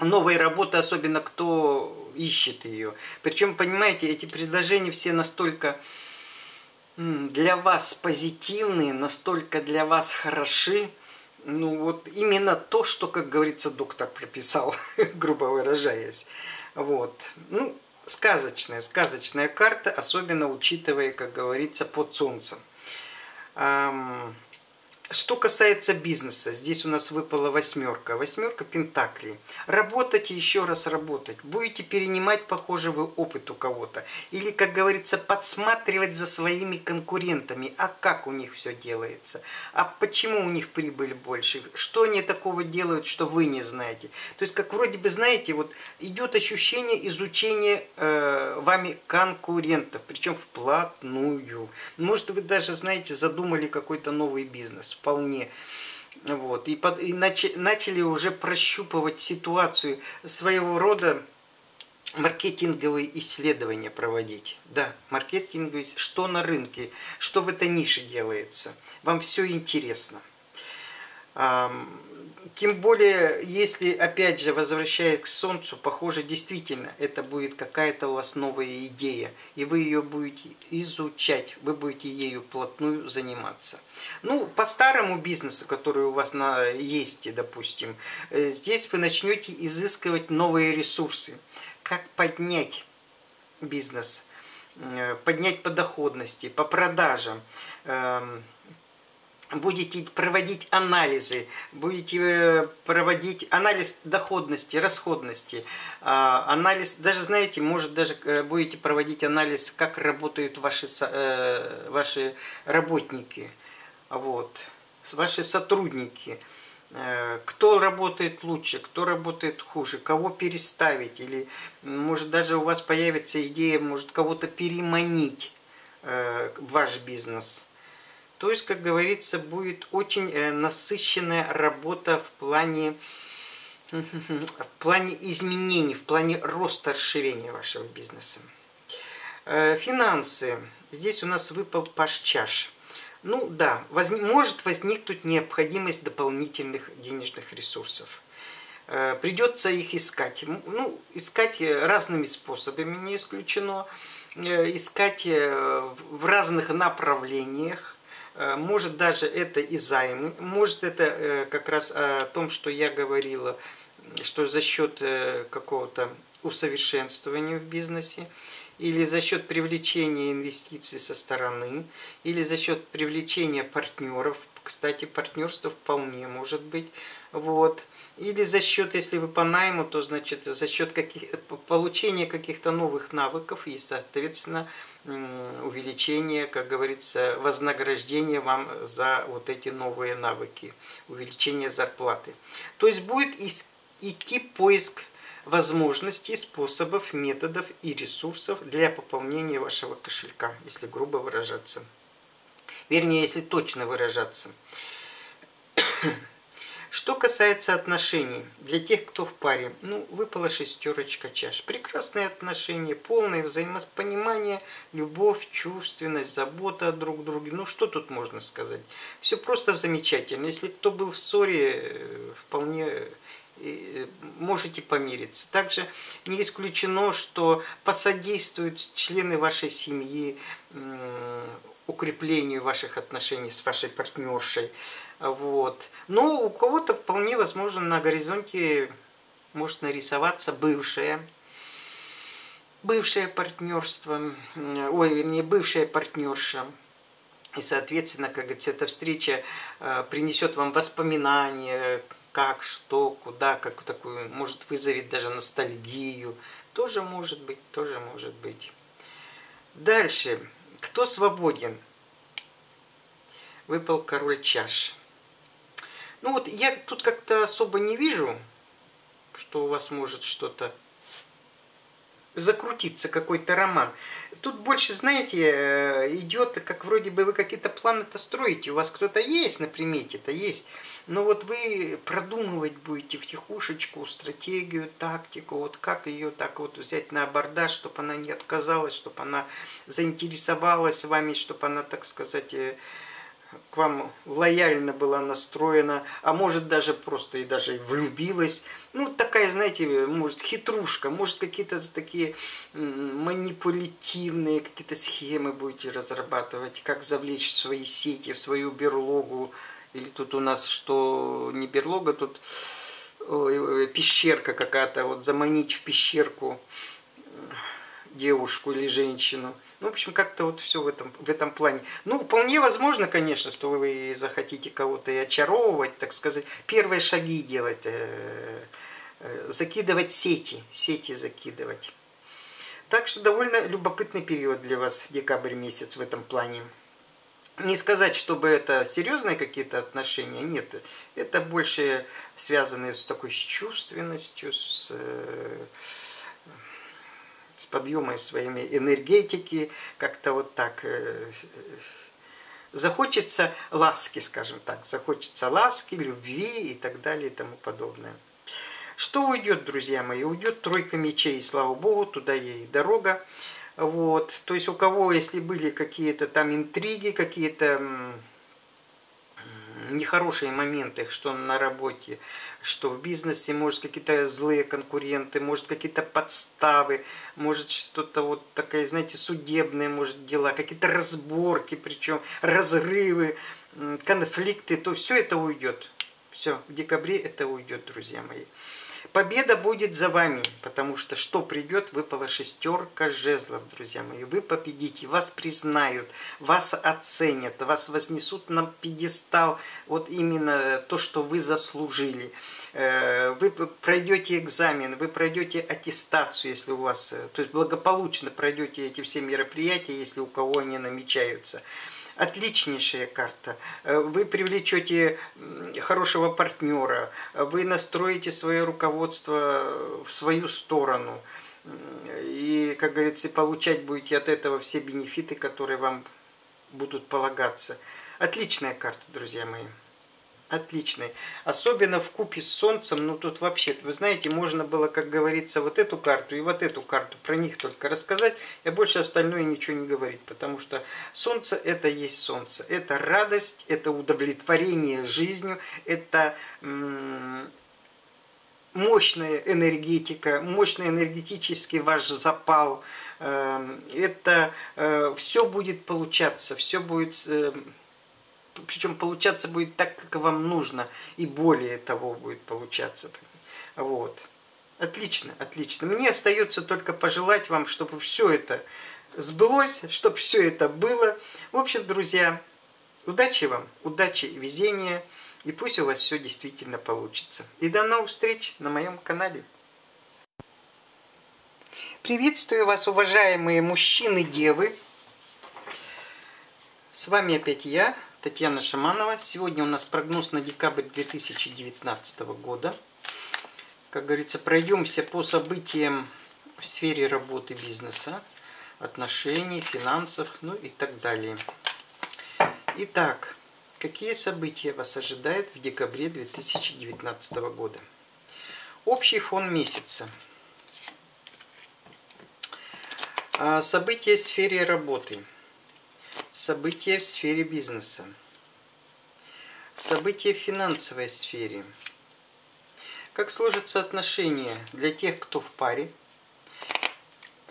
новой работы, особенно кто ищет ее. Причем, понимаете, эти предложения все настолько для вас позитивные, настолько для вас хороши, ну вот именно то, что, как говорится, доктор прописал, [laughs] грубо выражаясь. Вот. Ну, сказочная, сказочная карта, особенно учитывая, как говорится, под солнцем. Что касается бизнеса, здесь у нас выпала восьмерка. Восьмерка пентаклей. Работать и еще раз работать. Будете перенимать похожий опыт у кого-то. Или, как говорится, подсматривать за своими конкурентами. А как у них все делается? А почему у них прибыль больше? Что они такого делают, что вы не знаете? То есть, как вроде бы знаете, вот идет ощущение изучения э, вами конкурентов. Причем вплотную. Может, вы даже, знаете, задумали какой-то новый бизнес вполне. Вот. И, под, и начали, начали уже прощупывать ситуацию своего рода маркетинговые исследования проводить. Да, маркетинговые, что на рынке, что в этой нише делается. Вам все интересно. Тем более, если, опять же, возвращаясь к Солнцу, похоже, действительно, это будет какая-то у вас новая идея, и вы ее будете изучать, вы будете ею плотную заниматься. Ну, по старому бизнесу, который у вас на, есть, допустим, э, здесь вы начнете изыскивать новые ресурсы. Как поднять бизнес, э, поднять по доходности, по продажам, эм, будете проводить анализы, будете э, проводить анализ доходности, расходности, а, анализ, даже знаете, может даже э, будете проводить анализ, как работают ваши, э, ваши работники, вот, ваши сотрудники, кто работает лучше, кто работает хуже, кого переставить, или может даже у вас появится идея, может кого-то переманить в ваш бизнес – то есть, как говорится, будет очень э, насыщенная работа в плане, [laughs] в плане изменений, в плане роста, расширения вашего бизнеса. Э, финансы. Здесь у нас выпал паш чаш. Ну да, возник, может возникнуть необходимость дополнительных денежных ресурсов. Э, придется их искать. Ну, искать разными способами, не исключено. Искать в разных направлениях может даже это и займы, может это э, как раз о том, что я говорила, что за счет э, какого-то усовершенствования в бизнесе, или за счет привлечения инвестиций со стороны, или за счет привлечения партнеров. Кстати, партнерство вполне может быть. Вот. Или за счет, если вы по найму, то значит за счет каких, получения каких-то новых навыков и, соответственно, увеличение, как говорится, вознаграждение вам за вот эти новые навыки, увеличение зарплаты. То есть будет идти поиск возможностей, способов, методов и ресурсов для пополнения вашего кошелька, если грубо выражаться. Вернее, если точно выражаться. Что касается отношений, для тех, кто в паре, ну, выпала шестерочка чаш. Прекрасные отношения, полное взаимопонимание, любовь, чувственность, забота друг друга. Ну, что тут можно сказать? Все просто замечательно. Если кто был в ссоре, э, вполне э, можете помириться. Также не исключено, что посодействуют члены вашей семьи укреплению ваших отношений с вашей партнершей. Вот. Но у кого-то вполне возможно на горизонте может нарисоваться бывшее, бывшее партнерство, ой, не бывшая партнерша. И, соответственно, как говорится, эта встреча э, принесет вам воспоминания, как, что, куда, как такую, может вызовет даже ностальгию. Тоже может быть, тоже может быть. Дальше. Кто свободен? Выпал король чаш. Ну вот я тут как-то особо не вижу, что у вас может что-то закрутиться, какой-то роман. Тут больше, знаете, э, идет, как вроде бы вы какие-то планы-то строите, у вас кто-то есть на примете-то есть, но вот вы продумывать будете в тихушечку стратегию, тактику, вот как ее так вот взять на абордаж, чтобы она не отказалась, чтобы она заинтересовалась вами, чтобы она, так сказать, э, к вам лояльно была настроена, а может даже просто и даже влюбилась. Ну, такая, знаете, может, хитрушка, может, какие-то такие манипулятивные какие-то схемы будете разрабатывать, как завлечь в свои сети, в свою берлогу. Или тут у нас что, не берлога, тут пещерка какая-то, вот заманить в пещерку девушку или женщину – ну, в общем, как-то вот все в этом, в этом плане. Ну, вполне возможно, конечно, что вы захотите кого-то и очаровывать, так сказать, первые шаги делать, э, э, закидывать сети, сети закидывать. Так что довольно любопытный период для вас, декабрь месяц в этом плане. Не сказать, чтобы это серьезные какие-то отношения, нет. Это больше связаны с такой с чувственностью, с э, с подъемом своими энергетики, как-то вот так э, захочется ласки, скажем так, захочется ласки, любви и так далее и тому подобное. Что уйдет, друзья мои? Уйдет тройка мечей, слава богу, туда ей дорога. Вот. То есть у кого, если были какие-то там интриги, какие-то нехорошие моменты, что на работе, что в бизнесе, может, какие-то злые конкуренты, может, какие-то подставы, может, что-то вот такое, знаете, судебные, может, дела, какие-то разборки, причем разрывы, конфликты, то все это уйдет. Все, в декабре это уйдет, друзья мои. Победа будет за вами, потому что что придет, выпала шестерка жезлов, друзья мои. Вы победите, вас признают, вас оценят, вас вознесут на пьедестал, вот именно то, что вы заслужили. Э, вы пройдете экзамен, вы пройдете аттестацию, если у вас, э, то есть благополучно пройдете эти все мероприятия, если у кого они намечаются. Отличнейшая карта. Э, вы привлечете хорошего партнера, вы настроите свое руководство в свою сторону. И, как говорится, получать будете от этого все бенефиты, которые вам будут полагаться. Отличная карта, друзья мои отличный. Особенно в купе с солнцем, ну тут вообще, вы знаете, можно было, как говорится, вот эту карту и вот эту карту, про них только рассказать, и больше остальное ничего не говорить, потому что солнце это есть солнце. Это радость, это удовлетворение жизнью, это мощная энергетика, мощный энергетический ваш запал. Эм, это э, все будет получаться, все будет эм, причем получаться будет так, как вам нужно, и более того будет получаться. Вот. Отлично, отлично. Мне остается только пожелать вам, чтобы все это сбылось, чтобы все это было. В общем, друзья, удачи вам, удачи, везения, и пусть у вас все действительно получится. И до новых встреч на моем канале. Приветствую вас, уважаемые мужчины-девы. С вами опять я, Татьяна Шаманова. Сегодня у нас прогноз на декабрь 2019 года. Как говорится, пройдемся по событиям в сфере работы бизнеса, отношений, финансов, ну и так далее. Итак, Какие события вас ожидают в декабре 2019 года? Общий фон месяца. А, события в сфере работы. События в сфере бизнеса. События в финансовой сфере. Как сложатся отношения для тех, кто в паре.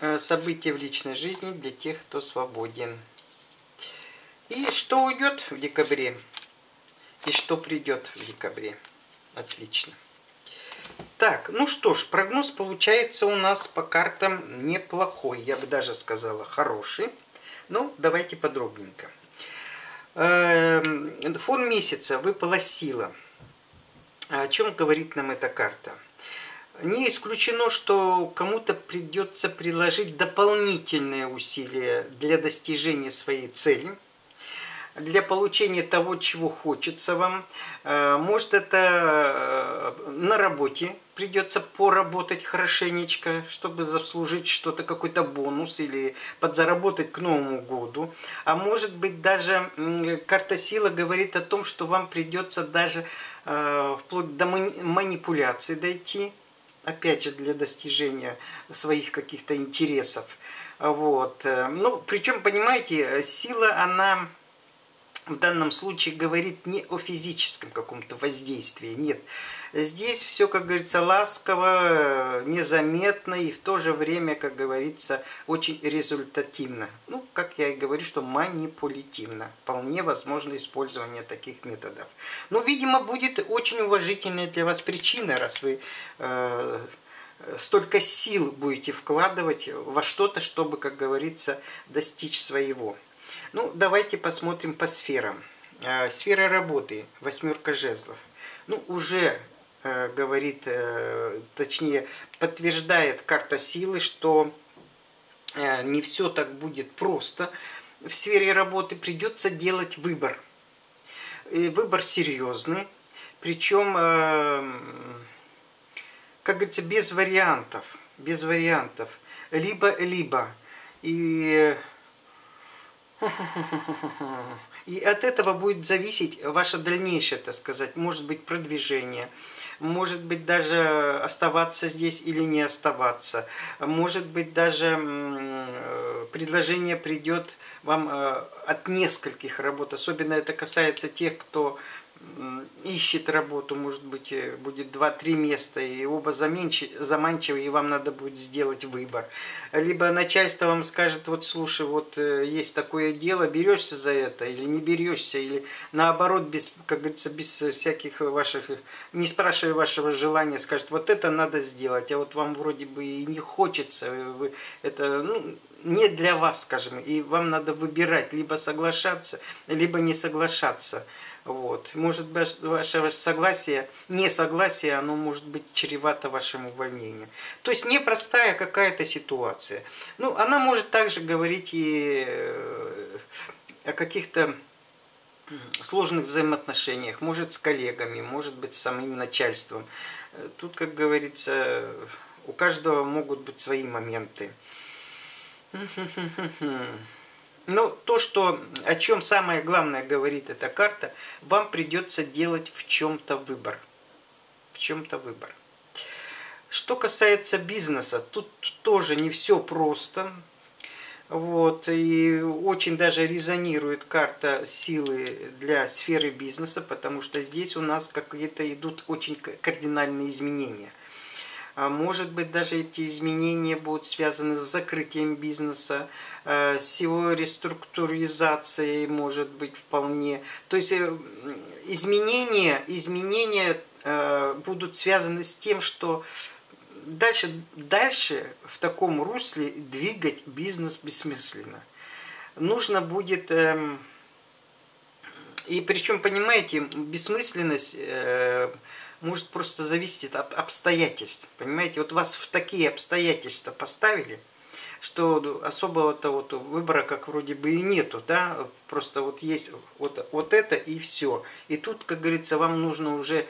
А, события в личной жизни для тех, кто свободен. И что уйдет в декабре? И что придет в декабре? Отлично. Так, ну что ж, прогноз получается у нас по картам неплохой, я бы даже сказала хороший. Ну, давайте подробненько. Эм, фон месяца выпала сила. О чем говорит нам эта карта? Не исключено, что кому-то придется приложить дополнительные усилия для достижения своей цели – для получения того, чего хочется вам. Э, может, это э, на работе придется поработать хорошенечко, чтобы заслужить что-то, какой-то бонус или подзаработать к Новому году. А может быть, даже карта сила говорит о том, что вам придется даже э, вплоть до манипуляции дойти, опять же, для достижения своих каких-то интересов. Вот. Ну, причем, понимаете, сила, она в данном случае говорит не о физическом каком-то воздействии, нет. Здесь все, как говорится, ласково, незаметно и в то же время, как говорится, очень результативно. Ну, как я и говорю, что манипулятивно. Вполне возможно использование таких методов. Но, видимо, будет очень уважительная для вас причина, раз вы э, столько сил будете вкладывать во что-то, чтобы, как говорится, достичь своего. Ну, давайте посмотрим по сферам. А, сфера работы, восьмерка жезлов. Ну, уже э, говорит, э, точнее, подтверждает карта силы, что э, не все так будет просто. В сфере работы придется делать выбор. И выбор серьезный, причем, как говорится, без вариантов. Без вариантов. Либо-либо. И [laughs] и от этого будет зависеть ваше дальнейшее, так сказать, может быть, продвижение, может быть, даже оставаться здесь или не оставаться, может быть, даже предложение придет вам э, от нескольких работ, особенно это касается тех, кто ищет работу, может быть, э, будет 2-3 места, и оба заманчивы, и вам надо будет сделать выбор. Либо начальство вам скажет, вот слушай, вот э, есть такое дело, берешься за это или не берешься, или наоборот, без, как говорится, без всяких ваших, не спрашивая вашего желания, скажет, вот это надо сделать, а вот вам вроде бы и не хочется, вы, это, ну, не для вас, скажем, и вам надо выбирать, либо соглашаться, либо не соглашаться. Вот. Может ваше согласие, несогласие, оно может быть чревато вашим увольнением. То есть непростая какая-то ситуация. Ну, она может также говорить и э, о каких-то сложных взаимоотношениях, может с коллегами, может быть с самим начальством. Тут, как говорится, у каждого могут быть свои моменты. Но ну, то, что, о чем самое главное говорит эта карта, вам придется делать в чем-то выбор. В чем-то выбор. Что касается бизнеса, тут тоже не все просто. Вот, и очень даже резонирует карта силы для сферы бизнеса, потому что здесь у нас какие-то идут очень кардинальные изменения – может быть, даже эти изменения будут связаны с закрытием бизнеса, э, с его реструктуризацией, может быть, вполне. То есть э, изменения, изменения э, будут связаны с тем, что дальше, дальше в таком русле двигать бизнес бессмысленно. Нужно будет... Эм, и причем, понимаете, бессмысленность может просто зависеть от обстоятельств. Понимаете, вот вас в такие обстоятельства поставили, что особого-то вот выбора как вроде бы и нету, да, просто вот есть вот, вот это и все. И тут, как говорится, вам нужно уже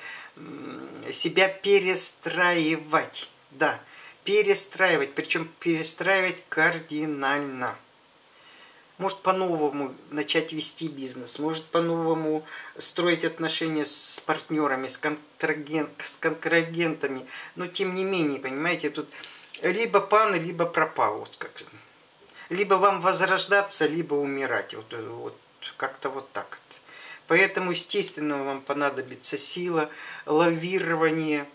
себя перестраивать, да, перестраивать, причем перестраивать кардинально. Может по-новому начать вести бизнес, может по-новому строить отношения с партнерами, с, контрагент, с контрагентами. Но тем не менее, понимаете, тут либо пан, либо пропал. Вот как. Либо вам возрождаться, либо умирать. Вот, вот как-то вот так. Поэтому, естественно, вам понадобится сила, лавирование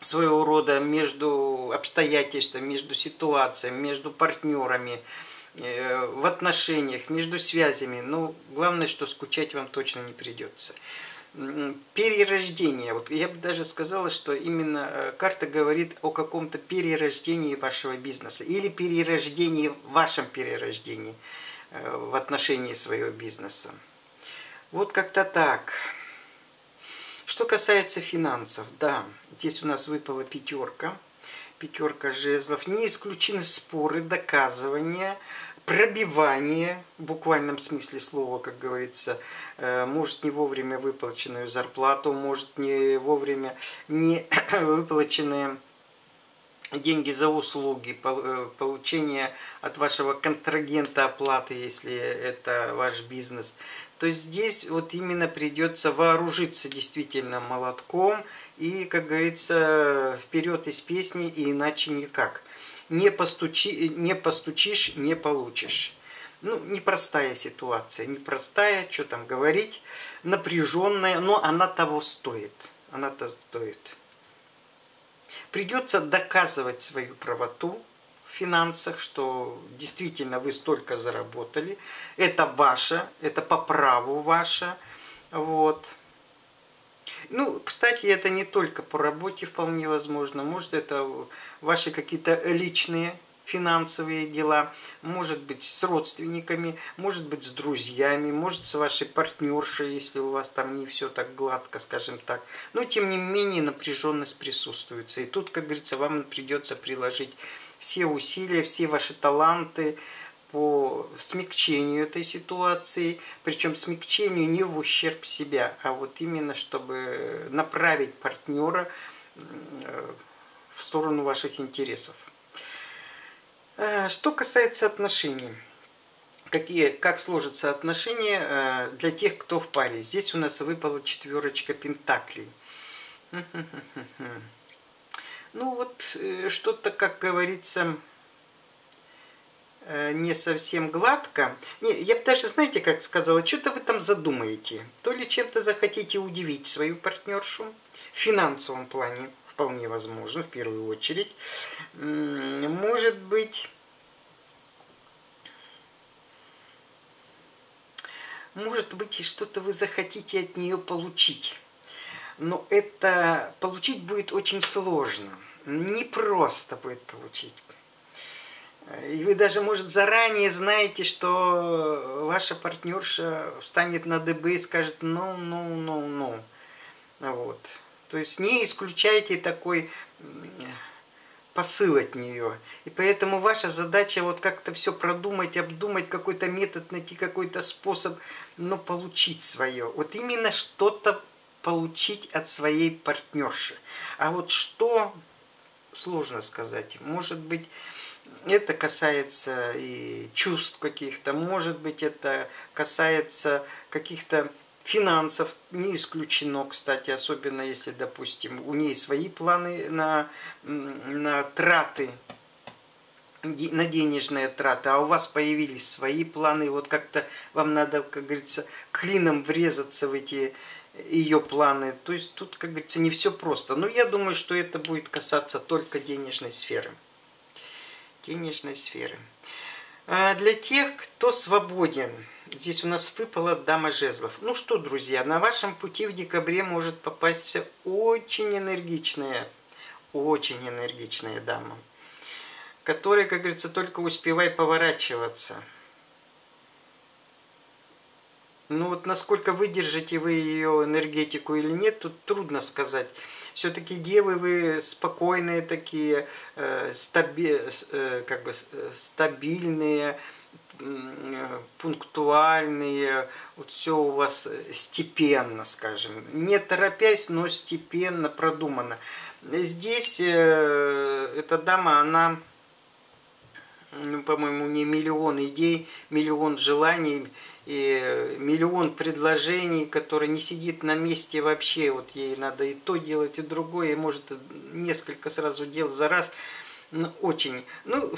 своего рода между обстоятельствами, между ситуациями, между партнерами, Э, в отношениях, между связями. Но главное, что скучать вам точно не придется. Перерождение. Вот я бы даже сказала, что именно э, карта говорит о каком-то перерождении вашего бизнеса или перерождении, вашем перерождении э, в отношении своего бизнеса. Вот как-то так. Что касается финансов, да, здесь у нас выпала пятерка. Пятерка жезлов. Не исключены споры, доказывания, пробивание, в буквальном смысле слова, как говорится, э, может не вовремя выплаченную зарплату, может не вовремя не [coughs] выплаченные деньги за услуги, э, получение от вашего контрагента оплаты, если это ваш бизнес, то здесь вот именно придется вооружиться действительно молотком и, как говорится, вперед из песни и иначе никак не, постучи, не постучишь, не получишь. Ну, непростая ситуация, непростая, что там говорить, напряженная, но она того стоит. Она того стоит. Придется доказывать свою правоту в финансах, что действительно вы столько заработали. Это ваше, это по праву ваше. Вот. Ну, кстати, это не только по работе вполне возможно. Может, это ваши какие-то личные финансовые дела, может быть с родственниками, может быть с друзьями, может с вашей партнершей, если у вас там не все так гладко, скажем так. Но тем не менее напряженность присутствует. И тут, как говорится, вам придется приложить все усилия, все ваши таланты, по смягчению этой ситуации, причем смягчению не в ущерб себя, а вот именно чтобы направить партнера в сторону ваших интересов. Э, что касается отношений, какие, как сложатся отношения э, для тех, кто в паре. Здесь у нас выпала четверочка пентаклей. Ну вот э, что-то, как говорится, Э, не совсем гладко. Не, я бы даже, знаете, как сказала, что-то вы там задумаете. То ли чем-то захотите удивить свою партнершу, в финансовом плане вполне возможно, в первую очередь. Может быть... Может быть, и что-то вы захотите от нее получить. Но это получить будет очень сложно. Не просто будет получить. И вы даже, может, заранее знаете, что ваша партнерша встанет на ДБ и скажет «ну, ну, ну, ну». Вот. То есть не исключайте такой посыл от нее. И поэтому ваша задача вот как-то все продумать, обдумать, какой-то метод, найти какой-то способ, но получить свое. Вот именно что-то получить от своей партнерши. А вот что, сложно сказать. Может быть, это касается и чувств каких-то, может быть, это касается каких-то финансов, не исключено, кстати, особенно если, допустим, у ней свои планы на, на траты, на денежные траты, а у вас появились свои планы, вот как-то вам надо, как говорится, клином врезаться в эти ее планы. То есть тут, как говорится, не все просто. Но я думаю, что это будет касаться только денежной сферы денежной сферы. А для тех, кто свободен, здесь у нас выпала дама жезлов. Ну что, друзья, на вашем пути в декабре может попасть очень энергичная, очень энергичная дама, которая, как говорится, только успевай поворачиваться. Ну вот насколько выдержите вы ее энергетику или нет, тут трудно сказать все-таки девы вы спокойные такие, э, стаби, э, как бы э, стабильные, пунктуальные, вот все у вас степенно, скажем, не торопясь, но степенно, продумано. Здесь эта дама, она ну, по-моему, не миллион идей, миллион желаний и миллион предложений, которые не сидит на месте вообще. Вот ей надо и то делать, и другое, и может несколько сразу дел за раз. Ну, очень. Ну,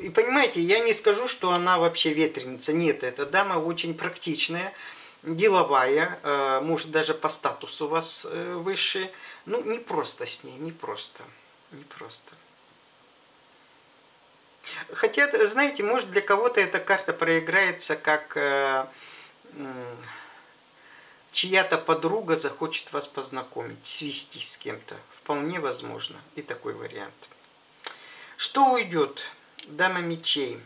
и понимаете, я не скажу, что она вообще ветреница. Нет, эта дама очень практичная, деловая, э, может даже по статусу у вас э, выше. Ну, не просто с ней, не просто. Не просто. Хотя, знаете, может для кого-то эта карта проиграется как э, чья-то подруга захочет вас познакомить, свести с кем-то. Вполне возможно и такой вариант. Что уйдет? Дама мечей.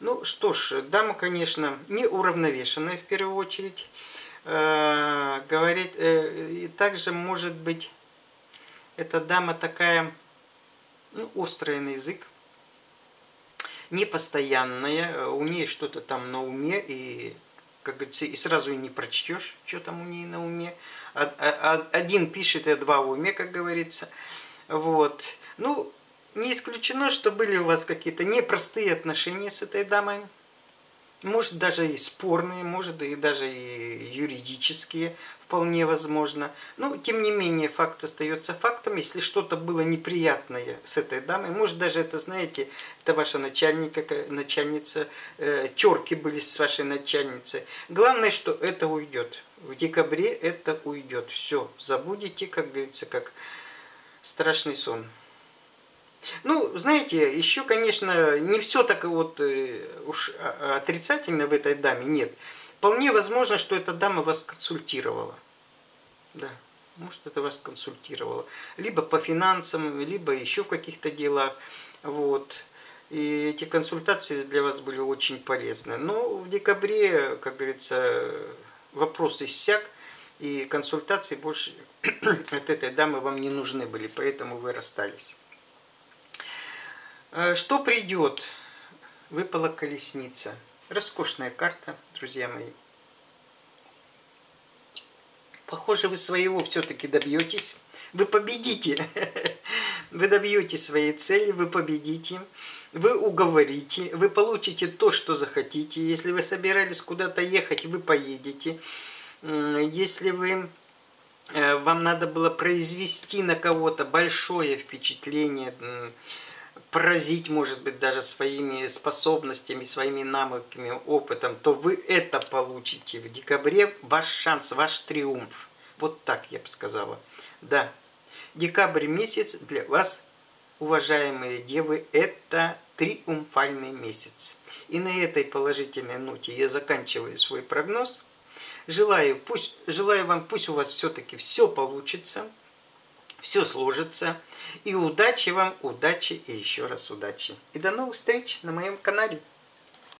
Ну что ж, дама, конечно, не уравновешенная в первую очередь. Э, говорить, э, и также может быть, эта дама такая, ну, острая на язык, непостоянная, у нее что-то там на уме, и, как говорится, и сразу и не прочтешь, что там у нее на уме. Один пишет, и два в уме, как говорится. Вот. Ну, не исключено, что были у вас какие-то непростые отношения с этой дамой. Может даже и спорные, может и даже и юридические, вполне возможно. Но тем не менее факт остается фактом. Если что-то было неприятное с этой дамой, может даже это, знаете, это ваша начальника, начальница, э, терки были с вашей начальницей. Главное, что это уйдет. В декабре это уйдет. Все, забудете, как говорится, как страшный сон. Ну, знаете, еще, конечно, не все так вот э, уж отрицательно в этой даме, нет. Вполне возможно, что эта дама вас консультировала. Да, может, это вас консультировала. Либо по финансам, либо еще в каких-то делах. Вот. И эти консультации для вас были очень полезны. Но в декабре, как говорится, вопрос иссяк, и консультации больше [coughs] от этой дамы вам не нужны были, поэтому вы расстались. Э, что придет? Выпала колесница. Роскошная карта, друзья мои. Похоже, вы своего все-таки добьетесь. Вы победите. [laughs] Вы добьете своей цели, вы победите. Вы уговорите, вы получите то, что захотите. Если вы собирались куда-то ехать, вы поедете. Если вы э, вам надо было произвести на кого-то большое впечатление, поразить, может быть, даже своими способностями, своими навыками, опытом, то вы это получите в декабре, ваш шанс, ваш триумф. Вот так я бы сказала. Да, декабрь месяц для вас, уважаемые девы, это триумфальный месяц. И на этой положительной ноте я заканчиваю свой прогноз. Желаю, пусть, желаю вам, пусть у вас все-таки все получится – все сложится. И удачи вам, удачи и еще раз удачи. И до новых встреч на моем канале.